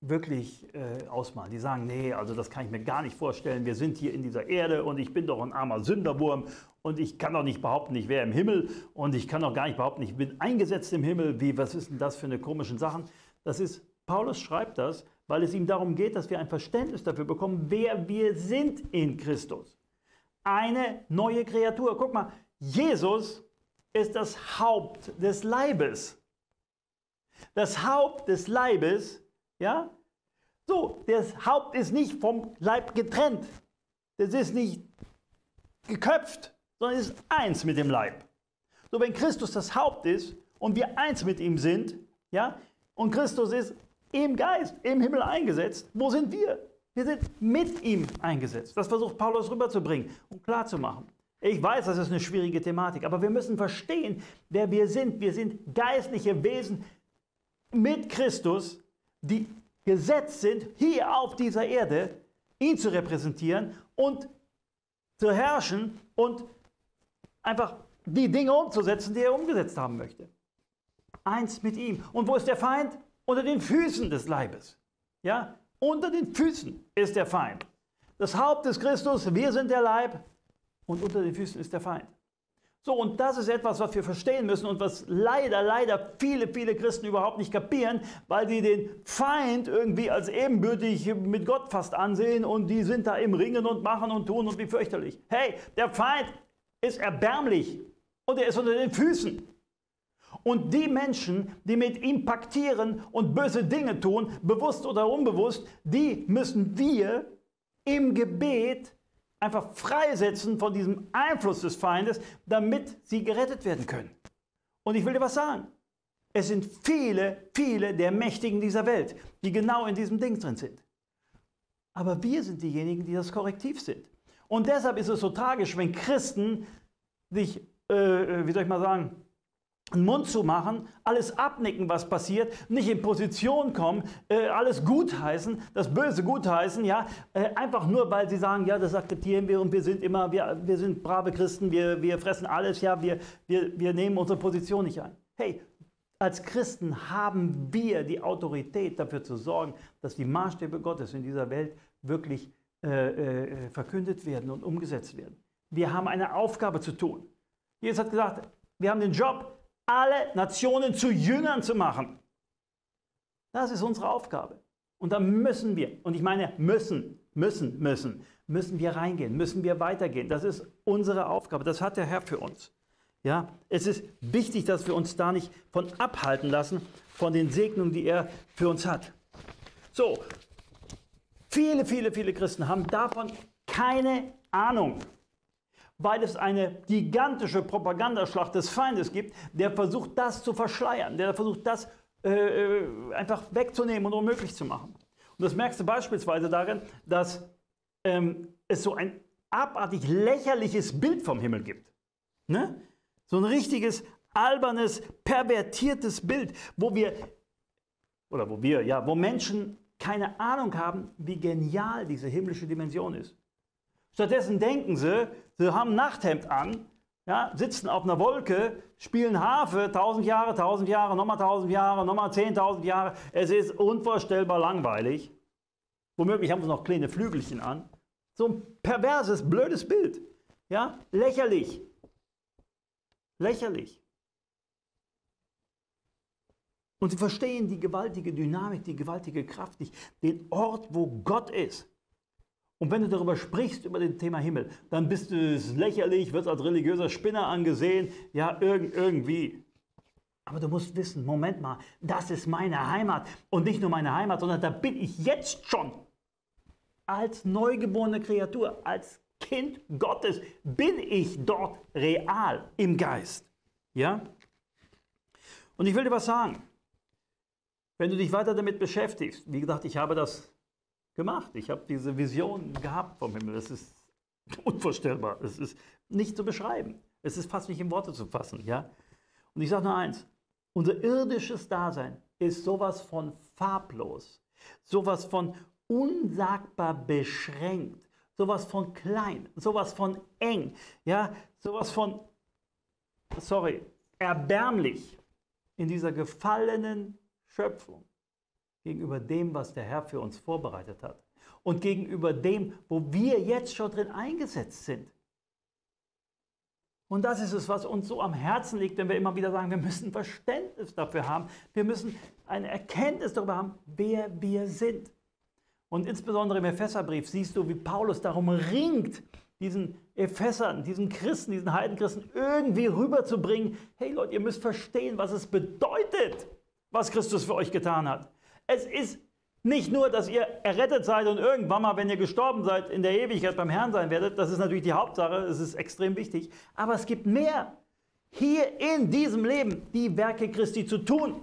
wirklich äh, ausmalen. Die sagen, nee, also das kann ich mir gar nicht vorstellen. Wir sind hier in dieser Erde und ich bin doch ein armer Sünderwurm und ich kann doch nicht behaupten, ich wäre im Himmel und ich kann doch gar nicht behaupten, ich bin eingesetzt im Himmel. Wie, was ist denn das für eine komischen Sachen? Das ist, Paulus schreibt das, weil es ihm darum geht, dass wir ein Verständnis dafür bekommen, wer wir sind in Christus. Eine neue Kreatur. Guck mal, Jesus ist das Haupt des Leibes. Das Haupt des Leibes, ja? So, das Haupt ist nicht vom Leib getrennt. Das ist nicht geköpft, sondern ist eins mit dem Leib. So, wenn Christus das Haupt ist und wir eins mit ihm sind, ja, und Christus ist im Geist, im Himmel eingesetzt, wo sind wir? Wir sind mit ihm eingesetzt. Das versucht Paulus rüberzubringen und klarzumachen. Ich weiß, das ist eine schwierige Thematik, aber wir müssen verstehen, wer wir sind. Wir sind geistliche Wesen mit Christus, die gesetzt sind, hier auf dieser Erde, ihn zu repräsentieren und zu herrschen und einfach die Dinge umzusetzen, die er umgesetzt haben möchte. Eins mit ihm. Und wo ist der Feind? Unter den Füßen des Leibes. Ja? Unter den Füßen ist der Feind. Das Haupt ist Christus, wir sind der Leib und unter den Füßen ist der Feind. So, und das ist etwas, was wir verstehen müssen und was leider, leider viele, viele Christen überhaupt nicht kapieren, weil sie den Feind irgendwie als ebenbürtig mit Gott fast ansehen und die sind da im Ringen und machen und tun und wie fürchterlich. Hey, der Feind ist erbärmlich und er ist unter den Füßen. Und die Menschen, die mit ihm paktieren und böse Dinge tun, bewusst oder unbewusst, die müssen wir im Gebet einfach freisetzen von diesem Einfluss des Feindes, damit sie gerettet werden können. Und ich will dir was sagen. Es sind viele, viele der Mächtigen dieser Welt, die genau in diesem Ding drin sind. Aber wir sind diejenigen, die das Korrektiv sind. Und deshalb ist es so tragisch, wenn Christen sich, äh, äh, wie soll ich mal sagen, einen Mund zu machen, alles abnicken, was passiert, nicht in Position kommen, äh, alles gutheißen, das Böse gutheißen, ja, äh, einfach nur, weil sie sagen, ja, das akzeptieren wir und wir sind immer, wir, wir sind brave Christen, wir, wir fressen alles, ja, wir, wir, wir nehmen unsere Position nicht ein. Hey, als Christen haben wir die Autorität dafür zu sorgen, dass die Maßstäbe Gottes in dieser Welt wirklich äh, äh, verkündet werden und umgesetzt werden. Wir haben eine Aufgabe zu tun. Jesus hat gesagt, wir haben den Job, alle Nationen zu Jüngern zu machen. Das ist unsere Aufgabe. Und da müssen wir, und ich meine müssen, müssen, müssen, müssen wir reingehen, müssen wir weitergehen. Das ist unsere Aufgabe. Das hat der Herr für uns. Ja, es ist wichtig, dass wir uns da nicht von abhalten lassen, von den Segnungen, die er für uns hat. So, Viele, viele, viele Christen haben davon keine Ahnung, weil es eine gigantische Propagandaschlacht des Feindes gibt, der versucht, das zu verschleiern, der versucht, das äh, äh, einfach wegzunehmen und unmöglich zu machen. Und das merkst du beispielsweise darin, dass ähm, es so ein abartig lächerliches Bild vom Himmel gibt. Ne? So ein richtiges, albernes, pervertiertes Bild, wo wir, oder wo wir, ja, wo Menschen keine Ahnung haben, wie genial diese himmlische Dimension ist. Stattdessen denken sie, sie haben ein Nachthemd an, ja, sitzen auf einer Wolke, spielen Harfe, tausend Jahre, tausend Jahre, nochmal tausend Jahre, nochmal zehntausend Jahre. Es ist unvorstellbar langweilig. Womöglich haben sie noch kleine Flügelchen an. So ein perverses, blödes Bild. Ja, lächerlich. Lächerlich. Und sie verstehen die gewaltige Dynamik, die gewaltige Kraft nicht, den Ort, wo Gott ist. Und wenn du darüber sprichst, über das Thema Himmel, dann bist du lächerlich, wirst als religiöser Spinner angesehen, ja, irg irgendwie. Aber du musst wissen, Moment mal, das ist meine Heimat. Und nicht nur meine Heimat, sondern da bin ich jetzt schon. Als neugeborene Kreatur, als Kind Gottes bin ich dort real im Geist. Ja? Und ich will dir was sagen. Wenn du dich weiter damit beschäftigst, wie gesagt, ich habe das gemacht. Ich habe diese Vision gehabt vom Himmel. Es ist unvorstellbar. Es ist nicht zu beschreiben. Es ist fast nicht in Worte zu fassen. Ja? Und ich sage nur eins: Unser irdisches Dasein ist sowas von farblos, sowas von unsagbar beschränkt, sowas von klein, sowas von eng, ja, sowas von, sorry, erbärmlich in dieser gefallenen Schöpfung gegenüber dem, was der Herr für uns vorbereitet hat und gegenüber dem, wo wir jetzt schon drin eingesetzt sind. Und das ist es, was uns so am Herzen liegt, wenn wir immer wieder sagen, wir müssen Verständnis dafür haben. Wir müssen eine Erkenntnis darüber haben, wer wir sind. Und insbesondere im Epheserbrief siehst du, wie Paulus darum ringt, diesen Ephesern, diesen Christen, diesen Heidenchristen irgendwie rüberzubringen. Hey Leute, ihr müsst verstehen, was es bedeutet, was Christus für euch getan hat. Es ist nicht nur, dass ihr errettet seid und irgendwann mal, wenn ihr gestorben seid, in der Ewigkeit beim Herrn sein werdet. Das ist natürlich die Hauptsache, es ist extrem wichtig. Aber es gibt mehr. Hier in diesem Leben die Werke Christi zu tun.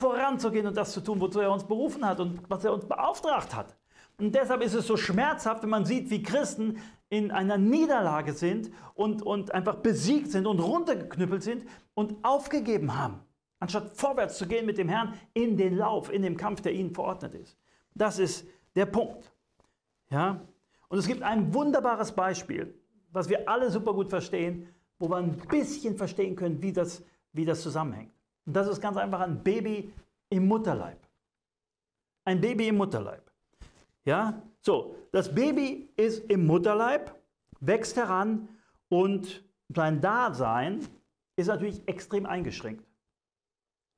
Voranzugehen und das zu tun, wozu er uns berufen hat und was er uns beauftragt hat. Und deshalb ist es so schmerzhaft, wenn man sieht, wie Christen in einer Niederlage sind und, und einfach besiegt sind und runtergeknüppelt sind und aufgegeben haben anstatt vorwärts zu gehen mit dem Herrn in den Lauf, in den Kampf, der ihnen verordnet ist. Das ist der Punkt. Ja? Und es gibt ein wunderbares Beispiel, was wir alle super gut verstehen, wo wir ein bisschen verstehen können, wie das, wie das zusammenhängt. Und das ist ganz einfach ein Baby im Mutterleib. Ein Baby im Mutterleib. Ja, so, das Baby ist im Mutterleib, wächst heran und sein Dasein ist natürlich extrem eingeschränkt.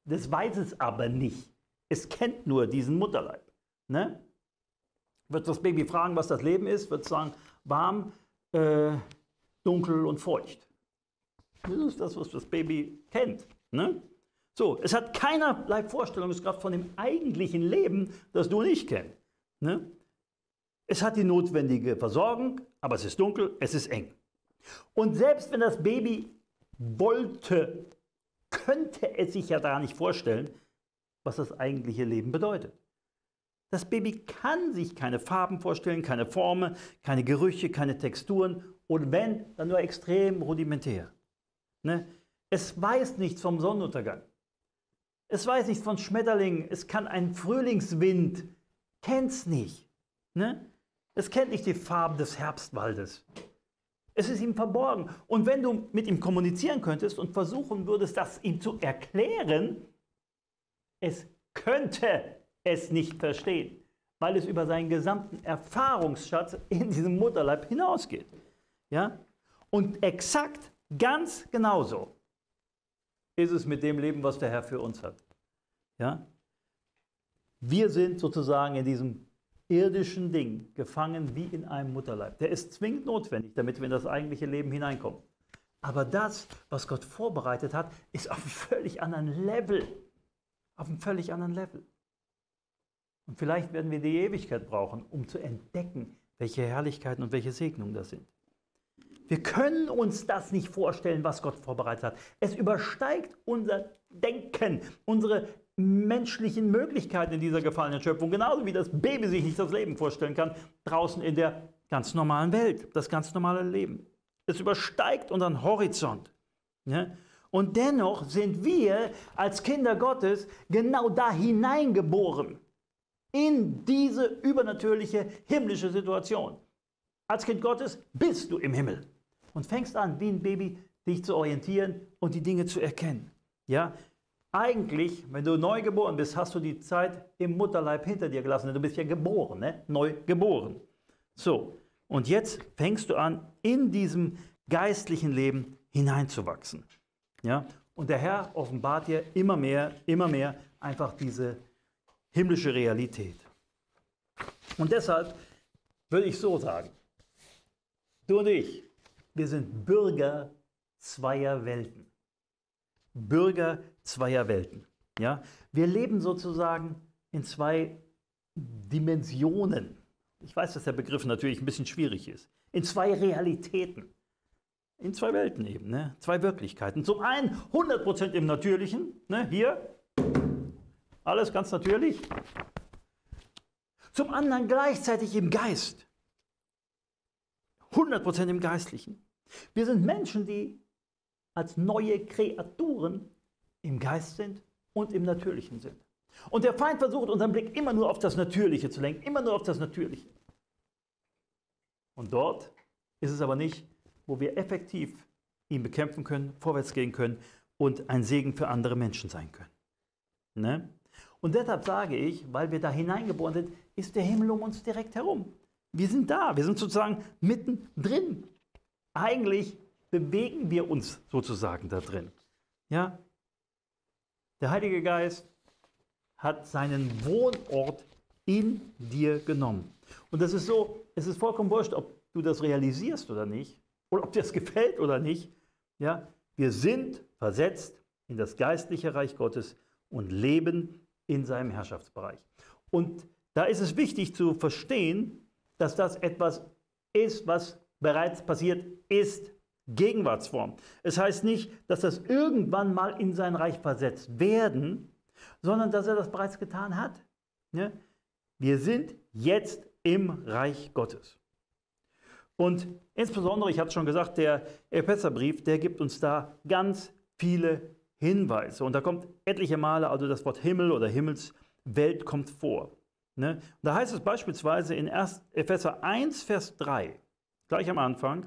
Das weiß es aber nicht. Es kennt nur diesen Mutterleib. Ne? Wird das Baby fragen, was das Leben ist, wird es sagen, warm, äh, dunkel und feucht. Das ist das, was das Baby kennt. Ne? So, es hat keinerlei Vorstellungskraft von dem eigentlichen Leben, das du nicht kennst. Ne? Es hat die notwendige Versorgung, aber es ist dunkel, es ist eng. Und selbst wenn das Baby wollte könnte es sich ja gar nicht vorstellen, was das eigentliche Leben bedeutet. Das Baby kann sich keine Farben vorstellen, keine Formen, keine Gerüche, keine Texturen und wenn, dann nur extrem rudimentär. Ne? Es weiß nichts vom Sonnenuntergang. Es weiß nichts von Schmetterlingen. Es kann einen Frühlingswind. Kennt es nicht. Ne? Es kennt nicht die Farben des Herbstwaldes. Es ist ihm verborgen. Und wenn du mit ihm kommunizieren könntest und versuchen würdest, das ihm zu erklären, es könnte es nicht verstehen, weil es über seinen gesamten Erfahrungsschatz in diesem Mutterleib hinausgeht. Ja? Und exakt, ganz genauso ist es mit dem Leben, was der Herr für uns hat. Ja? Wir sind sozusagen in diesem irdischen Ding gefangen wie in einem Mutterleib. Der ist zwingend notwendig, damit wir in das eigentliche Leben hineinkommen. Aber das, was Gott vorbereitet hat, ist auf einem völlig anderen Level. Auf einem völlig anderen Level. Und vielleicht werden wir die Ewigkeit brauchen, um zu entdecken, welche Herrlichkeiten und welche Segnungen das sind. Wir können uns das nicht vorstellen, was Gott vorbereitet hat. Es übersteigt unser Denken, unsere menschlichen Möglichkeiten in dieser gefallenen Schöpfung, genauso wie das Baby sich nicht das Leben vorstellen kann, draußen in der ganz normalen Welt, das ganz normale Leben. Es übersteigt unseren Horizont. Ja? Und dennoch sind wir als Kinder Gottes genau da hineingeboren, in diese übernatürliche himmlische Situation. Als Kind Gottes bist du im Himmel und fängst an, wie ein Baby, dich zu orientieren und die Dinge zu erkennen. Ja, eigentlich, wenn du neu geboren bist, hast du die Zeit im Mutterleib hinter dir gelassen. Du bist ja geboren, ne? neu geboren. So, und jetzt fängst du an, in diesem geistlichen Leben hineinzuwachsen. Ja? Und der Herr offenbart dir immer mehr, immer mehr einfach diese himmlische Realität. Und deshalb würde ich so sagen. Du und ich, wir sind Bürger zweier Welten. Bürger zweier Welten. Ja? Wir leben sozusagen in zwei Dimensionen. Ich weiß, dass der Begriff natürlich ein bisschen schwierig ist. In zwei Realitäten. In zwei Welten eben, ne? zwei Wirklichkeiten. Zum einen 100% im Natürlichen, ne? hier, alles ganz natürlich. Zum anderen gleichzeitig im Geist. 100% im Geistlichen. Wir sind Menschen, die als neue Kreaturen im Geist sind und im Natürlichen sind. Und der Feind versucht unseren Blick immer nur auf das Natürliche zu lenken, immer nur auf das Natürliche. Und dort ist es aber nicht, wo wir effektiv ihn bekämpfen können, vorwärts gehen können und ein Segen für andere Menschen sein können. Ne? Und deshalb sage ich, weil wir da hineingeboren sind, ist der Himmel um uns direkt herum. Wir sind da, wir sind sozusagen mittendrin. Eigentlich bewegen wir uns sozusagen da drin. Ja? Der Heilige Geist hat seinen Wohnort in dir genommen. Und das ist so, es ist vollkommen wurscht, ob du das realisierst oder nicht, oder ob dir das gefällt oder nicht. Ja, wir sind versetzt in das geistliche Reich Gottes und leben in seinem Herrschaftsbereich. Und da ist es wichtig zu verstehen, dass das etwas ist, was bereits passiert ist, Gegenwartsform. Es heißt nicht, dass das irgendwann mal in sein Reich versetzt werden, sondern dass er das bereits getan hat. Wir sind jetzt im Reich Gottes. Und insbesondere, ich hatte schon gesagt, der Epheserbrief, der gibt uns da ganz viele Hinweise. Und da kommt etliche Male, also das Wort Himmel oder Himmelswelt kommt vor. Ne? Da heißt es beispielsweise in Epheser 1, Vers 3, gleich am Anfang,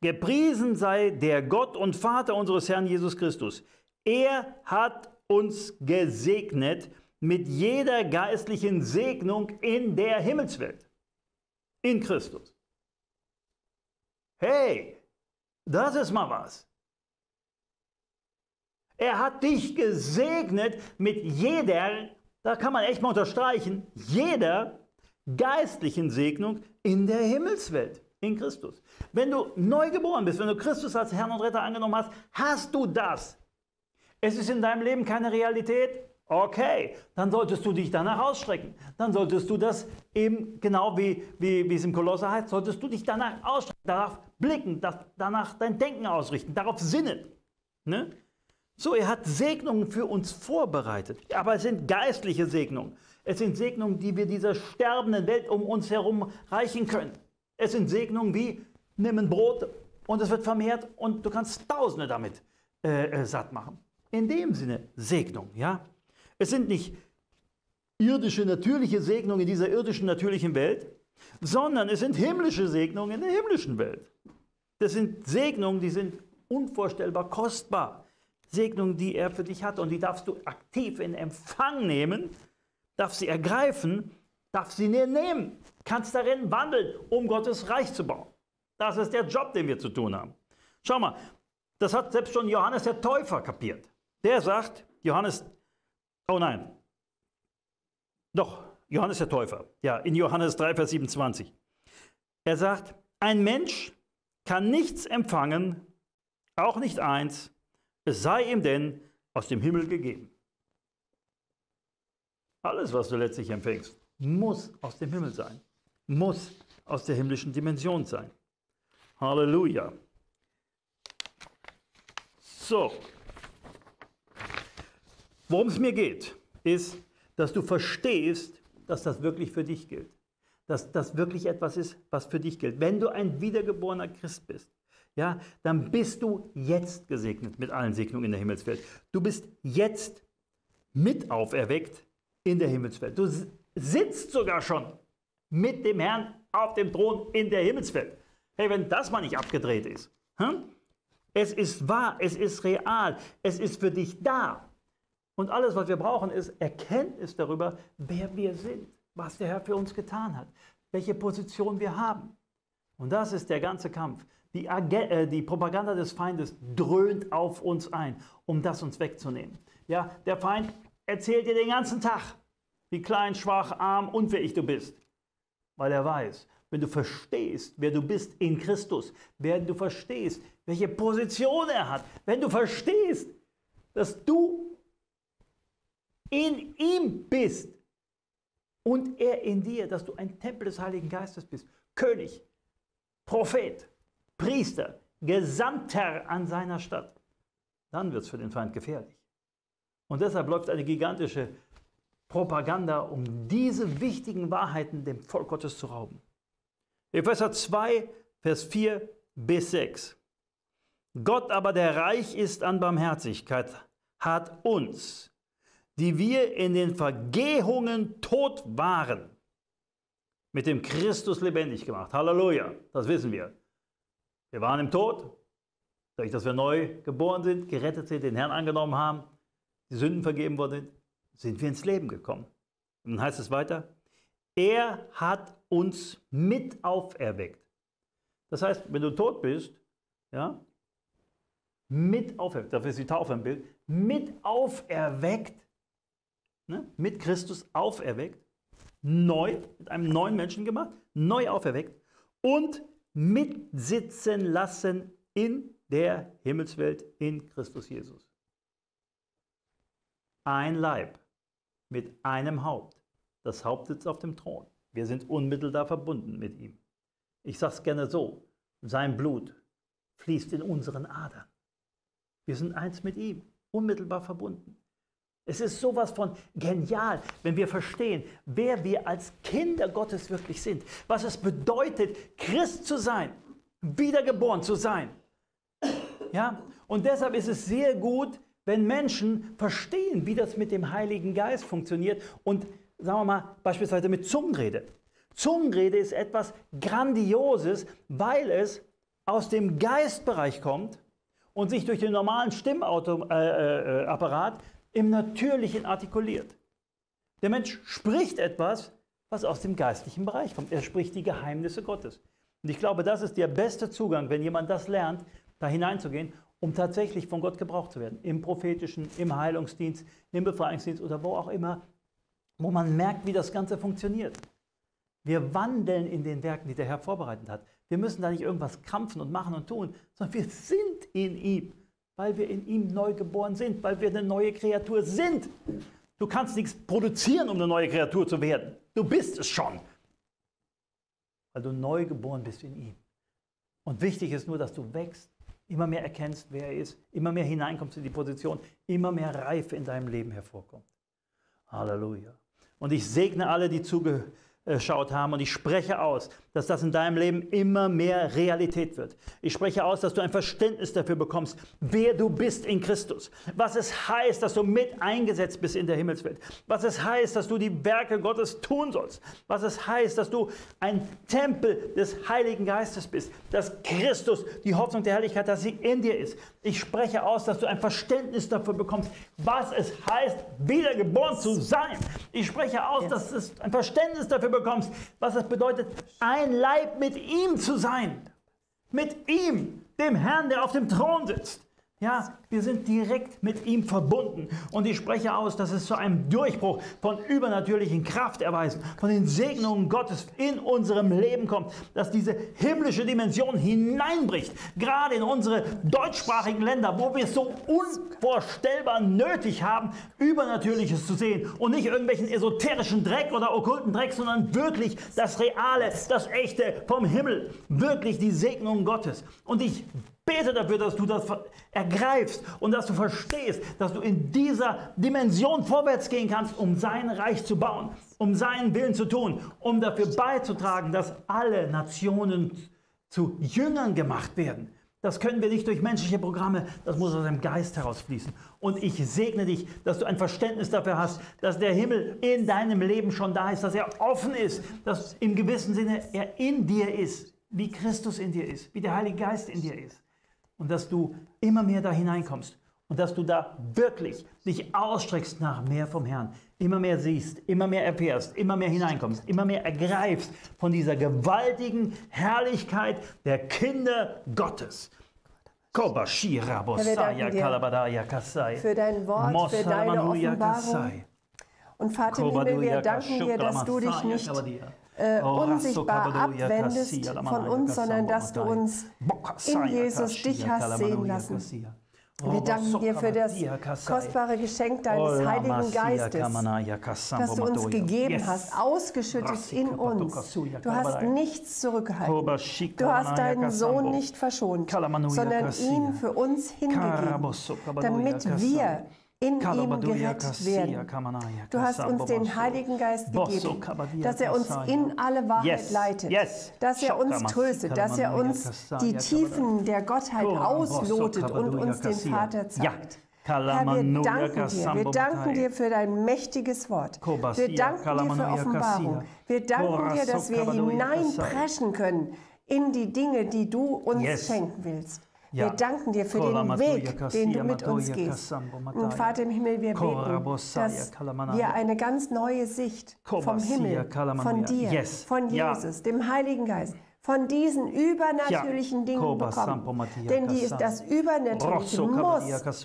Gepriesen sei der Gott und Vater unseres Herrn Jesus Christus. Er hat uns gesegnet mit jeder geistlichen Segnung in der Himmelswelt. In Christus. Hey, das ist mal was. Er hat dich gesegnet mit jeder, da kann man echt mal unterstreichen, jeder geistlichen Segnung in der Himmelswelt, in Christus. Wenn du neu geboren bist, wenn du Christus als Herrn und Retter angenommen hast, hast du das. Es ist in deinem Leben keine Realität? Okay, dann solltest du dich danach ausstrecken. Dann solltest du das eben, genau wie, wie, wie es im Kolosser heißt, solltest du dich danach ausstrecken, danach blicken, das, danach dein Denken ausrichten, darauf sinnen. Ne? So, er hat Segnungen für uns vorbereitet. Aber es sind geistliche Segnungen. Es sind Segnungen, die wir dieser sterbenden Welt um uns herum reichen können. Es sind Segnungen wie, nimm ein Brot und es wird vermehrt und du kannst Tausende damit äh, äh, satt machen. In dem Sinne Segnung, ja. Es sind nicht irdische, natürliche Segnungen in dieser irdischen, natürlichen Welt, sondern es sind himmlische Segnungen in der himmlischen Welt. Das sind Segnungen, die sind unvorstellbar kostbar. Segnungen, die er für dich hat und die darfst du aktiv in Empfang nehmen, darfst sie ergreifen, darfst sie nehmen, kannst darin wandeln, um Gottes Reich zu bauen. Das ist der Job, den wir zu tun haben. Schau mal, das hat selbst schon Johannes der Täufer kapiert. Der sagt, Johannes, oh nein, doch, Johannes der Täufer, ja, in Johannes 3, Vers 27. Er sagt, ein Mensch kann nichts empfangen, auch nicht eins, es sei ihm denn aus dem Himmel gegeben. Alles, was du letztlich empfängst, muss aus dem Himmel sein, muss aus der himmlischen Dimension sein. Halleluja. So, worum es mir geht, ist, dass du verstehst, dass das wirklich für dich gilt. Dass das wirklich etwas ist, was für dich gilt. Wenn du ein wiedergeborener Christ bist, ja, dann bist du jetzt gesegnet mit allen Segnungen in der Himmelswelt. Du bist jetzt mit auferweckt in der Himmelswelt. Du sitzt sogar schon mit dem Herrn auf dem Thron in der Himmelswelt. Hey, wenn das mal nicht abgedreht ist. Hm? Es ist wahr, es ist real, es ist für dich da. Und alles, was wir brauchen, ist Erkenntnis darüber, wer wir sind, was der Herr für uns getan hat, welche Position wir haben. Und das ist der ganze Kampf. Die, äh, die, Propaganda des Feindes dröhnt auf uns ein, um das uns wegzunehmen. Ja, der Feind erzählt dir den ganzen Tag, wie klein, schwach, arm, unfähig du bist. weil er weiß, wenn du verstehst, wer du bist in Christus, wenn du verstehst, welche Position er hat, wenn du verstehst, dass du in ihm bist und er in dir, dass du ein Tempel des Heiligen Geistes bist, König, Prophet, Priester, Gesandter an seiner Stadt, dann wird es für den Feind gefährlich. Und deshalb läuft eine gigantische Propaganda, um diese wichtigen Wahrheiten dem Volk Gottes zu rauben. Epheser 2, Vers 4 bis 6. Gott aber, der reich ist an Barmherzigkeit, hat uns, die wir in den Vergehungen tot waren, mit dem Christus lebendig gemacht. Halleluja, das wissen wir. Wir waren im Tod, dadurch, dass wir neu geboren sind, gerettet sind, den Herrn angenommen haben, die Sünden vergeben worden sind wir ins Leben gekommen. Und dann heißt es weiter, er hat uns mit auferweckt. Das heißt, wenn du tot bist, ja, mit auferweckt, dafür ist die Taufe im Bild, mit auferweckt, ne, mit Christus auferweckt, neu, mit einem neuen Menschen gemacht, neu auferweckt und mitsitzen lassen in der Himmelswelt in Christus Jesus. Ein Leib mit einem Haupt. Das Haupt sitzt auf dem Thron. Wir sind unmittelbar verbunden mit ihm. Ich sage es gerne so, sein Blut fließt in unseren Adern. Wir sind eins mit ihm, unmittelbar verbunden. Es ist sowas von genial, wenn wir verstehen, wer wir als Kinder Gottes wirklich sind, was es bedeutet, Christ zu sein, wiedergeboren zu sein. Ja? Und deshalb ist es sehr gut, wenn Menschen verstehen, wie das mit dem Heiligen Geist funktioniert und sagen wir mal beispielsweise mit Zungenrede. Zungenrede ist etwas Grandioses, weil es aus dem Geistbereich kommt und sich durch den normalen Stimmapparat äh, äh, im Natürlichen artikuliert. Der Mensch spricht etwas, was aus dem geistlichen Bereich kommt. Er spricht die Geheimnisse Gottes. Und ich glaube, das ist der beste Zugang, wenn jemand das lernt, da hineinzugehen um tatsächlich von Gott gebraucht zu werden. Im prophetischen, im Heilungsdienst, im Befreiungsdienst oder wo auch immer, wo man merkt, wie das Ganze funktioniert. Wir wandeln in den Werken, die der Herr vorbereitet hat. Wir müssen da nicht irgendwas krampfen und machen und tun, sondern wir sind in ihm, weil wir in ihm neu geboren sind, weil wir eine neue Kreatur sind. Du kannst nichts produzieren, um eine neue Kreatur zu werden. Du bist es schon, weil du neu geboren bist in ihm. Und wichtig ist nur, dass du wächst immer mehr erkennst, wer er ist, immer mehr hineinkommst in die Position, immer mehr Reife in deinem Leben hervorkommt. Halleluja. Und ich segne alle, die zugehören geschaut haben. Und ich spreche aus, dass das in deinem Leben immer mehr Realität wird. Ich spreche aus, dass du ein Verständnis dafür bekommst, wer du bist in Christus. Was es heißt, dass du mit eingesetzt bist in der Himmelswelt. Was es heißt, dass du die Werke Gottes tun sollst. Was es heißt, dass du ein Tempel des Heiligen Geistes bist. Dass Christus, die Hoffnung der Herrlichkeit, dass sie in dir ist. Ich spreche aus, dass du ein Verständnis dafür bekommst, was es heißt, wiedergeboren zu sein. Ich spreche aus, yes. dass du ein Verständnis dafür bekommst, was es bedeutet, ein Leib mit ihm zu sein. Mit ihm, dem Herrn, der auf dem Thron sitzt. Ja, wir sind direkt mit ihm verbunden. Und ich spreche aus, dass es zu einem Durchbruch von übernatürlichen Krafterweisen, von den Segnungen Gottes in unserem Leben kommt, dass diese himmlische Dimension hineinbricht, gerade in unsere deutschsprachigen Länder, wo wir es so unvorstellbar nötig haben, Übernatürliches zu sehen und nicht irgendwelchen esoterischen Dreck oder okkulten Dreck, sondern wirklich das Reale, das Echte vom Himmel, wirklich die Segnungen Gottes. Und ich bete dafür, dass du das ergreifst und dass du verstehst, dass du in dieser Dimension vorwärts gehen kannst, um sein Reich zu bauen, um seinen Willen zu tun, um dafür beizutragen, dass alle Nationen zu Jüngern gemacht werden. Das können wir nicht durch menschliche Programme, das muss aus dem Geist herausfließen. Und ich segne dich, dass du ein Verständnis dafür hast, dass der Himmel in deinem Leben schon da ist, dass er offen ist, dass im gewissen Sinne er in dir ist, wie Christus in dir ist, wie der Heilige Geist in dir ist und dass du immer mehr da hineinkommst. Und dass du da wirklich dich ausstreckst nach mehr vom Herrn, immer mehr siehst, immer mehr erfährst, immer mehr hineinkommst, immer mehr ergreifst von dieser gewaltigen Herrlichkeit der Kinder Gottes. Herr, für dein Wort, für deine Offenbarung. Und Vater Himmel, wir danken dir, dass du dich nicht äh, unsichtbar abwendest von uns, sondern dass du uns in Jesus dich hast sehen lassen. Wir danken dir für das kostbare Geschenk deines Heiligen Geistes, das du uns gegeben hast, ausgeschüttet in uns. Du hast nichts zurückgehalten. Du hast deinen Sohn nicht verschont, sondern ihn für uns hingegeben, damit wir in ihm gerettet werden. Du hast uns den Heiligen Geist gegeben, dass er uns in alle Wahrheit leitet, dass er uns tröstet, dass er uns die Tiefen der Gottheit auslotet und uns den Vater zeigt. Herr, wir danken dir. Wir danken dir für dein mächtiges Wort. Wir danken dir für Offenbarung. Wir danken dir, dass wir hineinpreschen können in die Dinge, die du uns schenken willst. Wir danken dir für den Weg, den du mit uns gehst. Und Vater im Himmel, wir beten, dass wir eine ganz neue Sicht vom Himmel, von dir, von Jesus, dem Heiligen Geist, von diesen übernatürlichen Dingen bekommen. Denn die, das Übernatürliche muss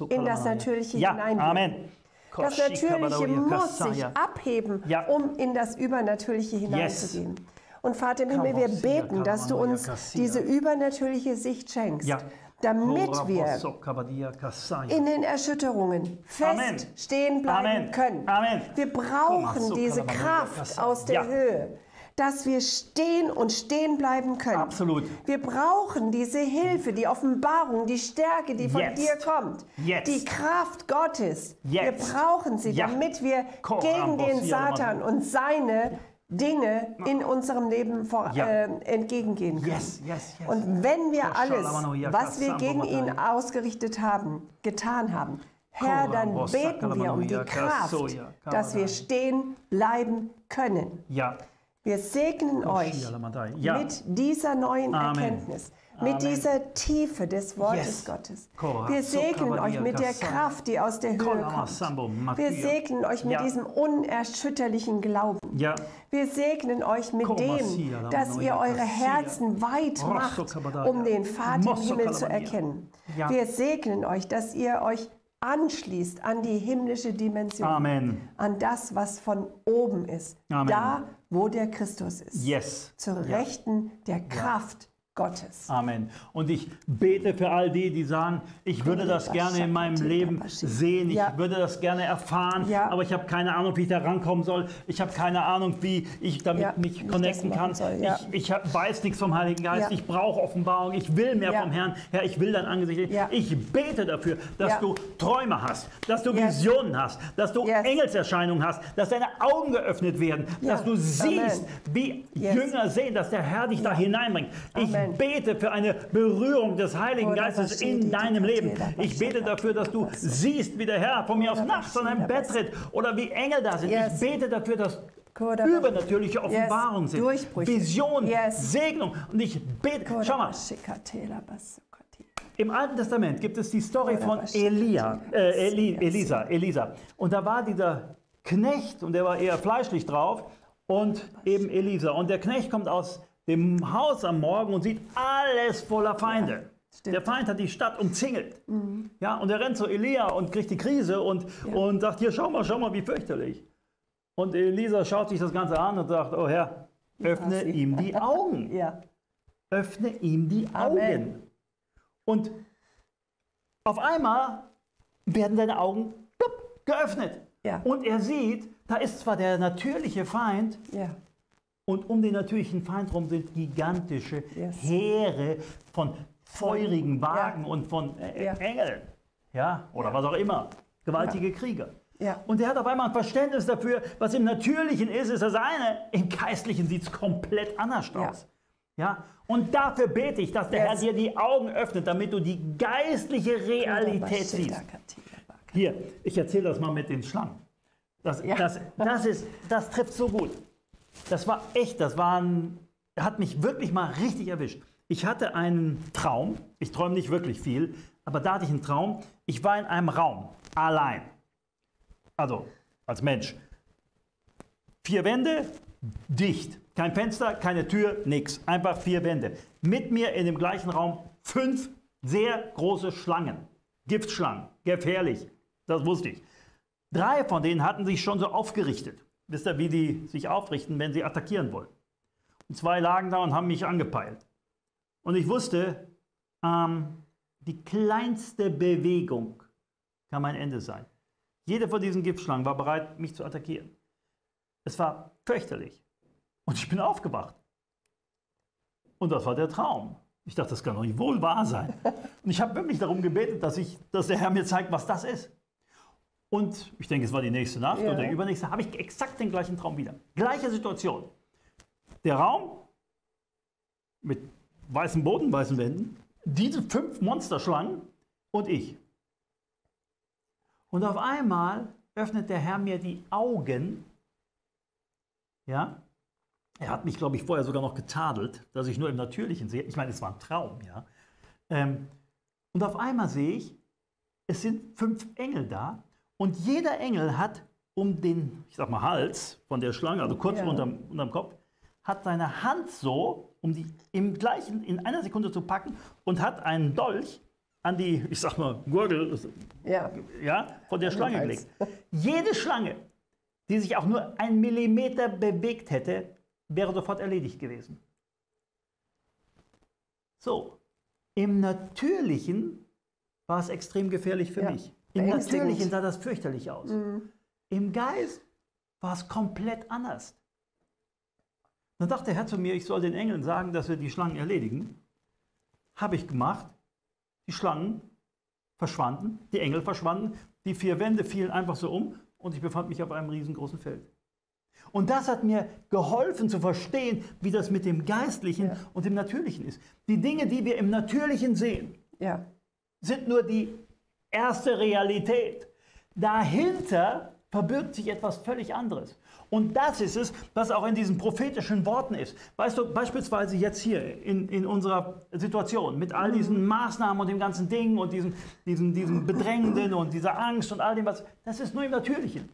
in das Natürliche hineinbringen. Das Natürliche muss sich abheben, um in das Übernatürliche hineinzugehen. Und Vater im Himmel, wir beten, dass du uns diese übernatürliche Sicht schenkst damit wir in den Erschütterungen fest stehen bleiben können. Wir brauchen diese Kraft aus der Höhe dass wir stehen und stehen bleiben können. Absolut. Wir brauchen diese Hilfe, die Offenbarung, die Stärke, die von Jetzt. dir kommt. Jetzt. Die Kraft Gottes. Jetzt. Wir brauchen sie, ja. damit wir gegen den Satan und seine Dinge in unserem Leben vor, ja. äh, entgegengehen können. Yes, yes, yes. Und wenn wir alles, was wir gegen ihn ausgerichtet haben, getan haben, Herr, dann beten wir um die Kraft, dass wir stehen bleiben können. Ja. Wir segnen euch mit dieser neuen Erkenntnis mit dieser Tiefe des Wortes yes. Gottes. Wir segnen euch mit der Kraft, die aus der Höhe kommt. Wir segnen euch mit diesem unerschütterlichen Glauben. Wir segnen euch mit dem, dass ihr eure Herzen weit macht, um den Vater im Himmel zu erkennen. Wir segnen euch, dass ihr euch anschließt an die himmlische Dimension. Amen. An das, was von oben ist. Amen. Da, wo der Christus ist. Yes. Zur Rechten der Kraft Gottes. Amen. Und ich bete für all die, die sagen, ich würde das gerne in meinem Leben sehen, ich ja. würde das gerne erfahren, ja. aber ich habe keine Ahnung, wie ich da rankommen soll. Ich habe keine Ahnung, wie ich damit ja, mich connecten kann. Ich, ich weiß nichts vom Heiligen Geist. Ich brauche Offenbarung. Ich will mehr vom Herrn. Herr, ich will dein Angesicht. Ich bete dafür, dass du Träume hast, dass du yes. Visionen hast, dass du yes. Engelserscheinungen hast, dass deine Augen geöffnet werden, dass du siehst, Amen. wie yes. Jünger sehen, dass der Herr dich da hineinbringt. Ich ich bete für eine Berührung des Heiligen Geistes in deinem Leben. Ich bete dafür, dass du siehst, wie der Herr von mir aus nachts an deinem Bett tritt oder wie Engel da sind. Ich bete dafür, dass übernatürliche Offenbarungen sind, Vision, Segnung. Und ich bete, schau mal, im Alten Testament gibt es die Story von Elia, äh, Eli, Elisa, Elisa. Und da war dieser Knecht und der war eher fleischlich drauf und eben Elisa. Und der Knecht kommt aus dem Haus am Morgen und sieht alles voller Feinde. Ja, der Feind hat die Stadt umzingelt. Mhm. Ja, und er rennt zu Elia und kriegt die Krise und, ja. und sagt, hier, schau mal, schau mal, wie fürchterlich. Und Elisa schaut sich das Ganze an und sagt, oh Herr, öffne ihm die Augen. *laughs* ja. Öffne ihm die Augen. Amen. Und auf einmal werden seine Augen geöffnet. Ja. Und er sieht, da ist zwar der natürliche Feind, ja. Und um den natürlichen Feind herum sind gigantische yes. Heere von feurigen Wagen ja. und von äh, ja. Engeln. Ja, oder ja. was auch immer. Gewaltige Krieger. Ja. Und er hat auf einmal ein Verständnis dafür, was im Natürlichen ist, ist das eine. Im Geistlichen sieht es komplett anders aus. Ja. Und dafür bete ich, dass der yes. Herr dir die Augen öffnet, damit du die geistliche Realität siehst. Hier, ich erzähle das mal mit den Schlangen. Das, das, das, ist, das trifft so gut. Das war echt, das war ein, hat mich wirklich mal richtig erwischt. Ich hatte einen Traum, ich träume nicht wirklich viel, aber da hatte ich einen Traum, ich war in einem Raum, allein. Also als Mensch. Vier Wände, dicht. Kein Fenster, keine Tür, nichts. Einfach vier Wände. Mit mir in dem gleichen Raum fünf sehr große Schlangen. Giftschlangen, gefährlich. Das wusste ich. Drei von denen hatten sich schon so aufgerichtet. Wisst ihr, wie die sich aufrichten, wenn sie attackieren wollen? zwei lagen da und haben mich angepeilt. Und ich wusste, ähm, die kleinste Bewegung kann mein Ende sein. Jede von diesen Giftschlangen war bereit, mich zu attackieren. Es war fürchterlich. Und ich bin aufgewacht. Und das war der Traum. Ich dachte, das kann doch nicht wohl wahr sein. Und ich habe wirklich darum gebetet, dass, ich, dass der Herr mir zeigt, was das ist. Und ich denke, es war die nächste Nacht ja. oder die übernächste, habe ich exakt den gleichen Traum wieder. Gleiche Situation. Der Raum mit weißem Boden, weißen Wänden, diese fünf Monsterschlangen und ich. Und auf einmal öffnet der Herr mir die Augen. Ja, er hat mich, glaube ich, vorher sogar noch getadelt, dass ich nur im Natürlichen sehe. Ich meine, es war ein Traum, ja. Ähm, und auf einmal sehe ich, es sind fünf Engel da und jeder Engel hat um den, ich sag mal, Hals von der Schlange, also kurz ja. unterm, unterm Kopf, hat seine Hand so, um die im gleichen, in einer Sekunde zu packen und hat einen Dolch an die, ich sag mal, Gurgel ja. Ja, von der Schlange gelegt. Jede Schlange, die sich auch nur einen Millimeter bewegt hätte, wäre sofort erledigt gewesen. So, im Natürlichen war es extrem gefährlich für ja. mich. Im Natürlichen sah das fürchterlich aus. Mhm. Im Geist war es komplett anders. Dann dachte der Herr zu mir, ich soll den Engeln sagen, dass wir die Schlangen erledigen. Habe ich gemacht. Die Schlangen verschwanden, die Engel verschwanden, die vier Wände fielen einfach so um und ich befand mich auf einem riesengroßen Feld. Und das hat mir geholfen zu verstehen, wie das mit dem Geistlichen ja. und dem Natürlichen ist. Die Dinge, die wir im Natürlichen sehen, ja. sind nur die erste Realität. Dahinter verbirgt sich etwas völlig anderes. Und das ist es, was auch in diesen prophetischen Worten ist. Weißt du, beispielsweise jetzt hier in, in unserer Situation mit all diesen Maßnahmen und dem ganzen Ding und diesen, diesen, diesen Bedrängenden und dieser Angst und all dem, was, das ist nur im Natürlichen.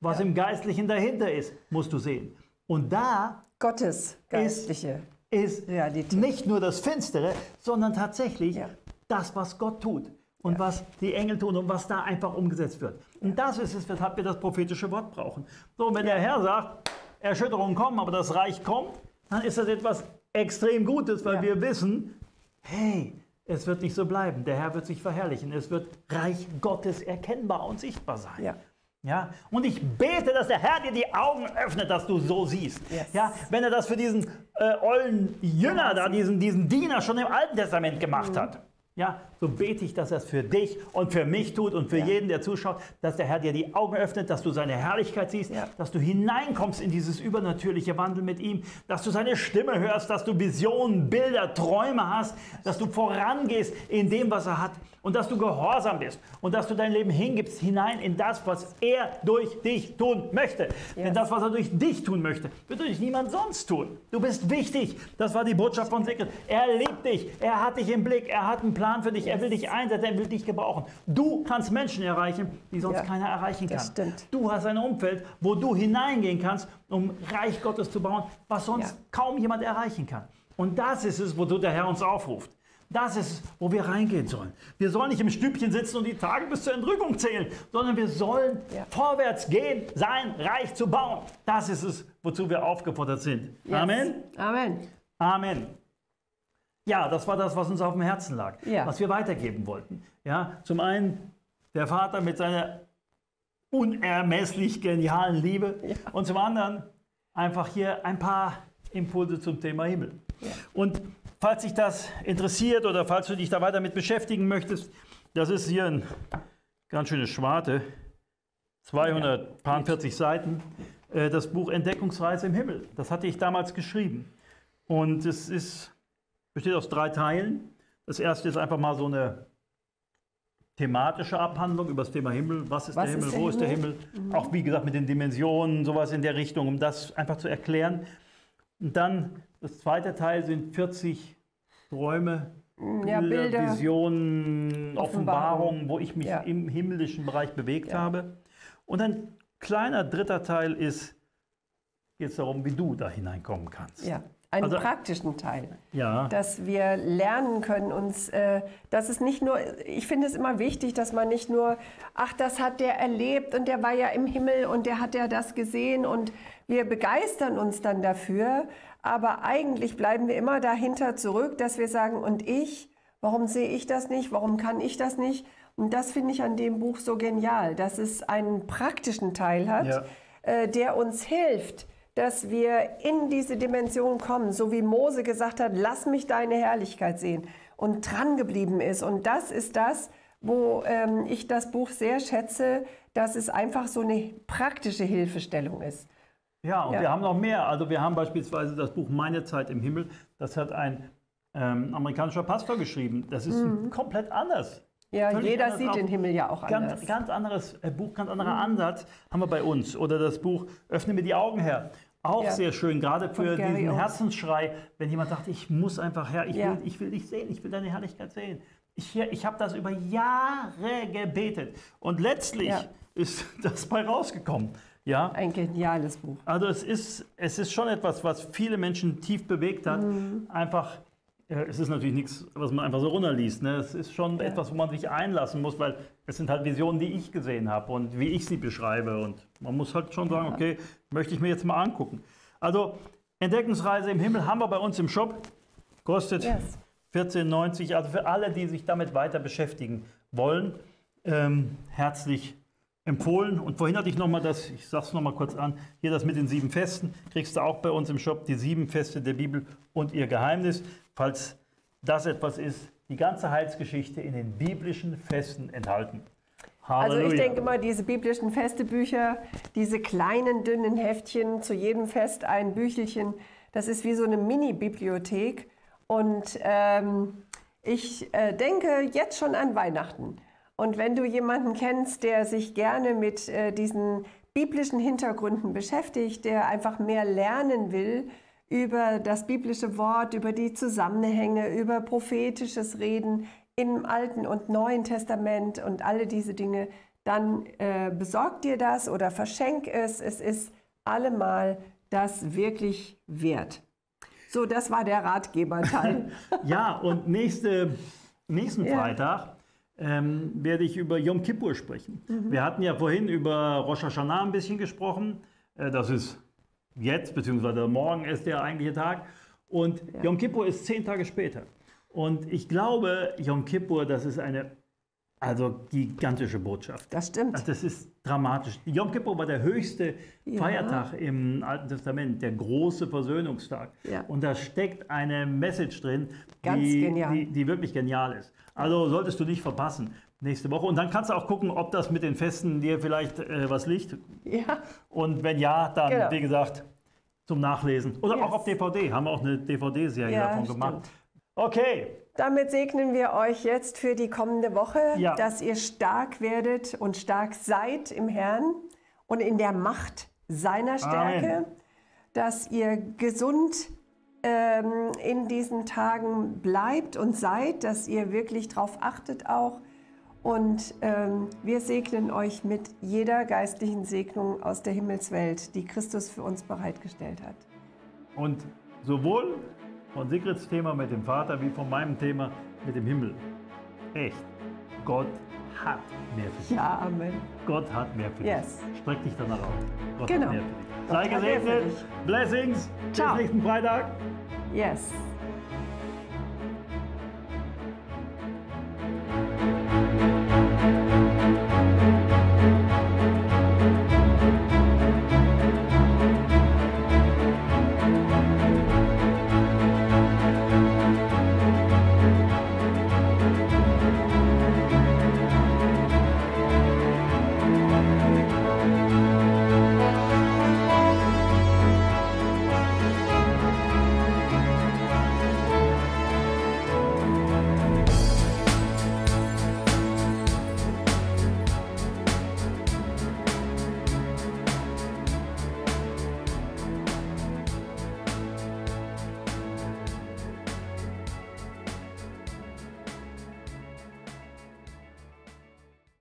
Was ja. im Geistlichen dahinter ist, musst du sehen. Und da Gottes geistliche ist, ist Realität. nicht nur das Finstere, sondern tatsächlich ja. das, was Gott tut und ja. was die Engel tun und was da einfach umgesetzt wird. Und das ist es, weshalb wir das prophetische Wort brauchen. So, wenn der Herr sagt, Erschütterungen kommen, aber das Reich kommt, dann ist das etwas extrem Gutes, weil ja. wir wissen, hey, es wird nicht so bleiben. Der Herr wird sich verherrlichen. Es wird Reich Gottes erkennbar und sichtbar sein. Ja. Ja, und ich bete, dass der Herr dir die Augen öffnet, dass du so siehst. Yes. Ja, wenn er das für diesen äh, ollen Jünger da, diesen, diesen Diener schon im Alten Testament gemacht mhm. hat. Ja, so bete ich, dass er es für dich und für mich tut und für ja. jeden, der zuschaut, dass der Herr dir die Augen öffnet, dass du seine Herrlichkeit siehst, ja. dass du hineinkommst in dieses übernatürliche Wandel mit ihm, dass du seine Stimme hörst, dass du Visionen, Bilder, Träume hast, dass du vorangehst in dem, was er hat und dass du gehorsam bist und dass du dein Leben hingibst hinein in das, was er durch dich tun möchte. Yes. Denn das, was er durch dich tun möchte, wird durch niemand sonst tun. Du bist wichtig. Das war die Botschaft von Sigrid. Er liebt dich. Er hat dich im Blick. Er hat einen Plan für dich. Er will dich einsetzen, er will dich gebrauchen. Du kannst Menschen erreichen, die sonst ja, keiner erreichen kann. Stimmt. Du hast ein Umfeld, wo du hineingehen kannst, um Reich Gottes zu bauen, was sonst ja. kaum jemand erreichen kann. Und das ist es, wozu der Herr uns aufruft. Das ist, wo wir reingehen sollen. Wir sollen nicht im Stübchen sitzen und die Tage bis zur Entrückung zählen, sondern wir sollen ja. vorwärts gehen, sein Reich zu bauen. Das ist es, wozu wir aufgefordert sind. Yes. Amen. Amen. Amen. Ja, das war das, was uns auf dem Herzen lag, ja. was wir weitergeben wollten. Ja, zum einen der Vater mit seiner unermesslich genialen Liebe ja. und zum anderen einfach hier ein paar Impulse zum Thema Himmel. Ja. Und falls dich das interessiert oder falls du dich da weiter mit beschäftigen möchtest, das ist hier ein ganz schönes Schwarte, 240 Seiten, äh, das Buch Entdeckungsreise im Himmel. Das hatte ich damals geschrieben. Und es ist besteht aus drei Teilen. Das erste ist einfach mal so eine thematische Abhandlung über das Thema Himmel. Was ist Was der Himmel? Ist der wo Himmel? ist der Himmel? Mhm. Auch wie gesagt mit den Dimensionen, sowas in der Richtung, um das einfach zu erklären. Und dann das zweite Teil sind 40 Träume, ja, Bilder, Visionen, Offenbarungen, wo ich mich ja. im himmlischen Bereich bewegt ja. habe. Und ein kleiner dritter Teil ist, geht es darum, wie du da hineinkommen kannst. Ja einen also, praktischen Teil. Ja. Dass wir lernen können, uns, äh, dass es nicht nur, ich finde es immer wichtig, dass man nicht nur, ach, das hat der erlebt und der war ja im Himmel und der hat ja das gesehen und Wir begeistern uns dann dafür, aber eigentlich bleiben wir immer dahinter zurück, dass wir sagen, und ich, warum sehe ich das nicht, warum kann ich das nicht? Und das finde ich an dem Buch so genial, dass es einen praktischen Teil hat, ja. äh, der uns hilft, dass wir in diese Dimension kommen, so wie Mose gesagt hat, lass mich deine Herrlichkeit sehen und dran geblieben ist. Und das ist das, wo ähm, ich das Buch sehr schätze, dass es einfach so eine praktische Hilfestellung ist. Ja, und ja. wir haben noch mehr. Also wir haben beispielsweise das Buch Meine Zeit im Himmel. Das hat ein ähm, amerikanischer Pastor geschrieben. Das ist mhm. komplett anders. Ja, Völlig jeder sieht den Himmel ja auch ganz, anders. Ganz anderes äh, Buch, ganz anderer mhm. Ansatz haben wir bei uns. Oder das Buch Öffne mir die Augen her. Auch ja. sehr schön, gerade für diesen Owens. Herzensschrei, wenn jemand sagt, ich muss einfach her, ich, ja. will, ich will dich sehen, ich will deine Herrlichkeit sehen. Ich, ich habe das über Jahre gebetet und letztlich ja. ist *laughs* das bei rausgekommen. Ja? Ein geniales Buch. Also es ist, es ist schon etwas, was viele Menschen tief bewegt hat. Mhm. Einfach, äh, es ist natürlich nichts, was man einfach so runterliest. Ne? Es ist schon ja. etwas, wo man sich einlassen muss, weil es sind halt Visionen, die ich gesehen habe und wie ich sie beschreibe. Und man muss halt schon sagen, okay, möchte ich mir jetzt mal angucken. Also Entdeckungsreise im Himmel haben wir bei uns im Shop. Kostet yes. 14,90. Also für alle, die sich damit weiter beschäftigen wollen, ähm, herzlich empfohlen. Und vorhin hatte ich nochmal das, ich sage es nochmal kurz an, hier das mit den sieben Festen, kriegst du auch bei uns im Shop, die sieben Feste der Bibel und ihr Geheimnis. Falls das etwas ist, die ganze Heilsgeschichte in den biblischen Festen enthalten. Halleluja. Also ich denke mal, diese biblischen Festebücher, diese kleinen, dünnen Heftchen, zu jedem Fest ein Büchelchen, das ist wie so eine Mini-Bibliothek. Und ähm, ich äh, denke jetzt schon an Weihnachten. Und wenn du jemanden kennst, der sich gerne mit äh, diesen biblischen Hintergründen beschäftigt, der einfach mehr lernen will über das biblische Wort, über die Zusammenhänge, über prophetisches Reden im Alten und Neuen Testament und alle diese Dinge, dann äh, besorg dir das oder verschenk es. Es ist allemal das wirklich wert. So, das war der Ratgeberteil. *laughs* ja, und nächste, nächsten ja. Freitag ähm, werde ich über Yom Kippur sprechen. Mhm. Wir hatten ja vorhin über Rosh Hashanah ein bisschen gesprochen. Äh, das ist jetzt, beziehungsweise morgen ist der eigentliche Tag. Und ja. Yom Kippur ist zehn Tage später. Und ich glaube, Yom Kippur, das ist eine also gigantische Botschaft. Das stimmt. Also das ist dramatisch. Yom Kippur war der höchste ja. Feiertag im Alten Testament, der große Versöhnungstag. Ja. Und da steckt eine Message drin, die, die, die, wirklich genial ist. Also solltest du nicht verpassen nächste Woche. Und dann kannst du auch gucken, ob das mit den Festen dir vielleicht äh, was liegt. Ja. Und wenn ja, dann, genau. wie gesagt, zum Nachlesen. Oder yes. auch auf DVD. Haben wir auch eine DVD-Serie ja, davon gemacht. Stimmt. Okay, damit segnen wir euch jetzt für die kommende Woche, ja. dass ihr stark werdet und stark seid im Herrn und in der Macht seiner Stärke, Amen. dass ihr gesund ähm, in diesen Tagen bleibt und seid, dass ihr wirklich darauf achtet auch. Und ähm, wir segnen euch mit jeder geistlichen Segnung aus der Himmelswelt, die Christus für uns bereitgestellt hat. Und sowohl von Sigrids Thema mit dem Vater wie von meinem Thema mit dem Himmel. Echt, Gott hat mehr für dich. Ja, Amen. Gott hat mehr für yes. dich. Streck dich danach aus. Gott genau. hat mehr für dich. Sei gesegnet. Blessings. Ciao. Bis nächsten Freitag. Yes.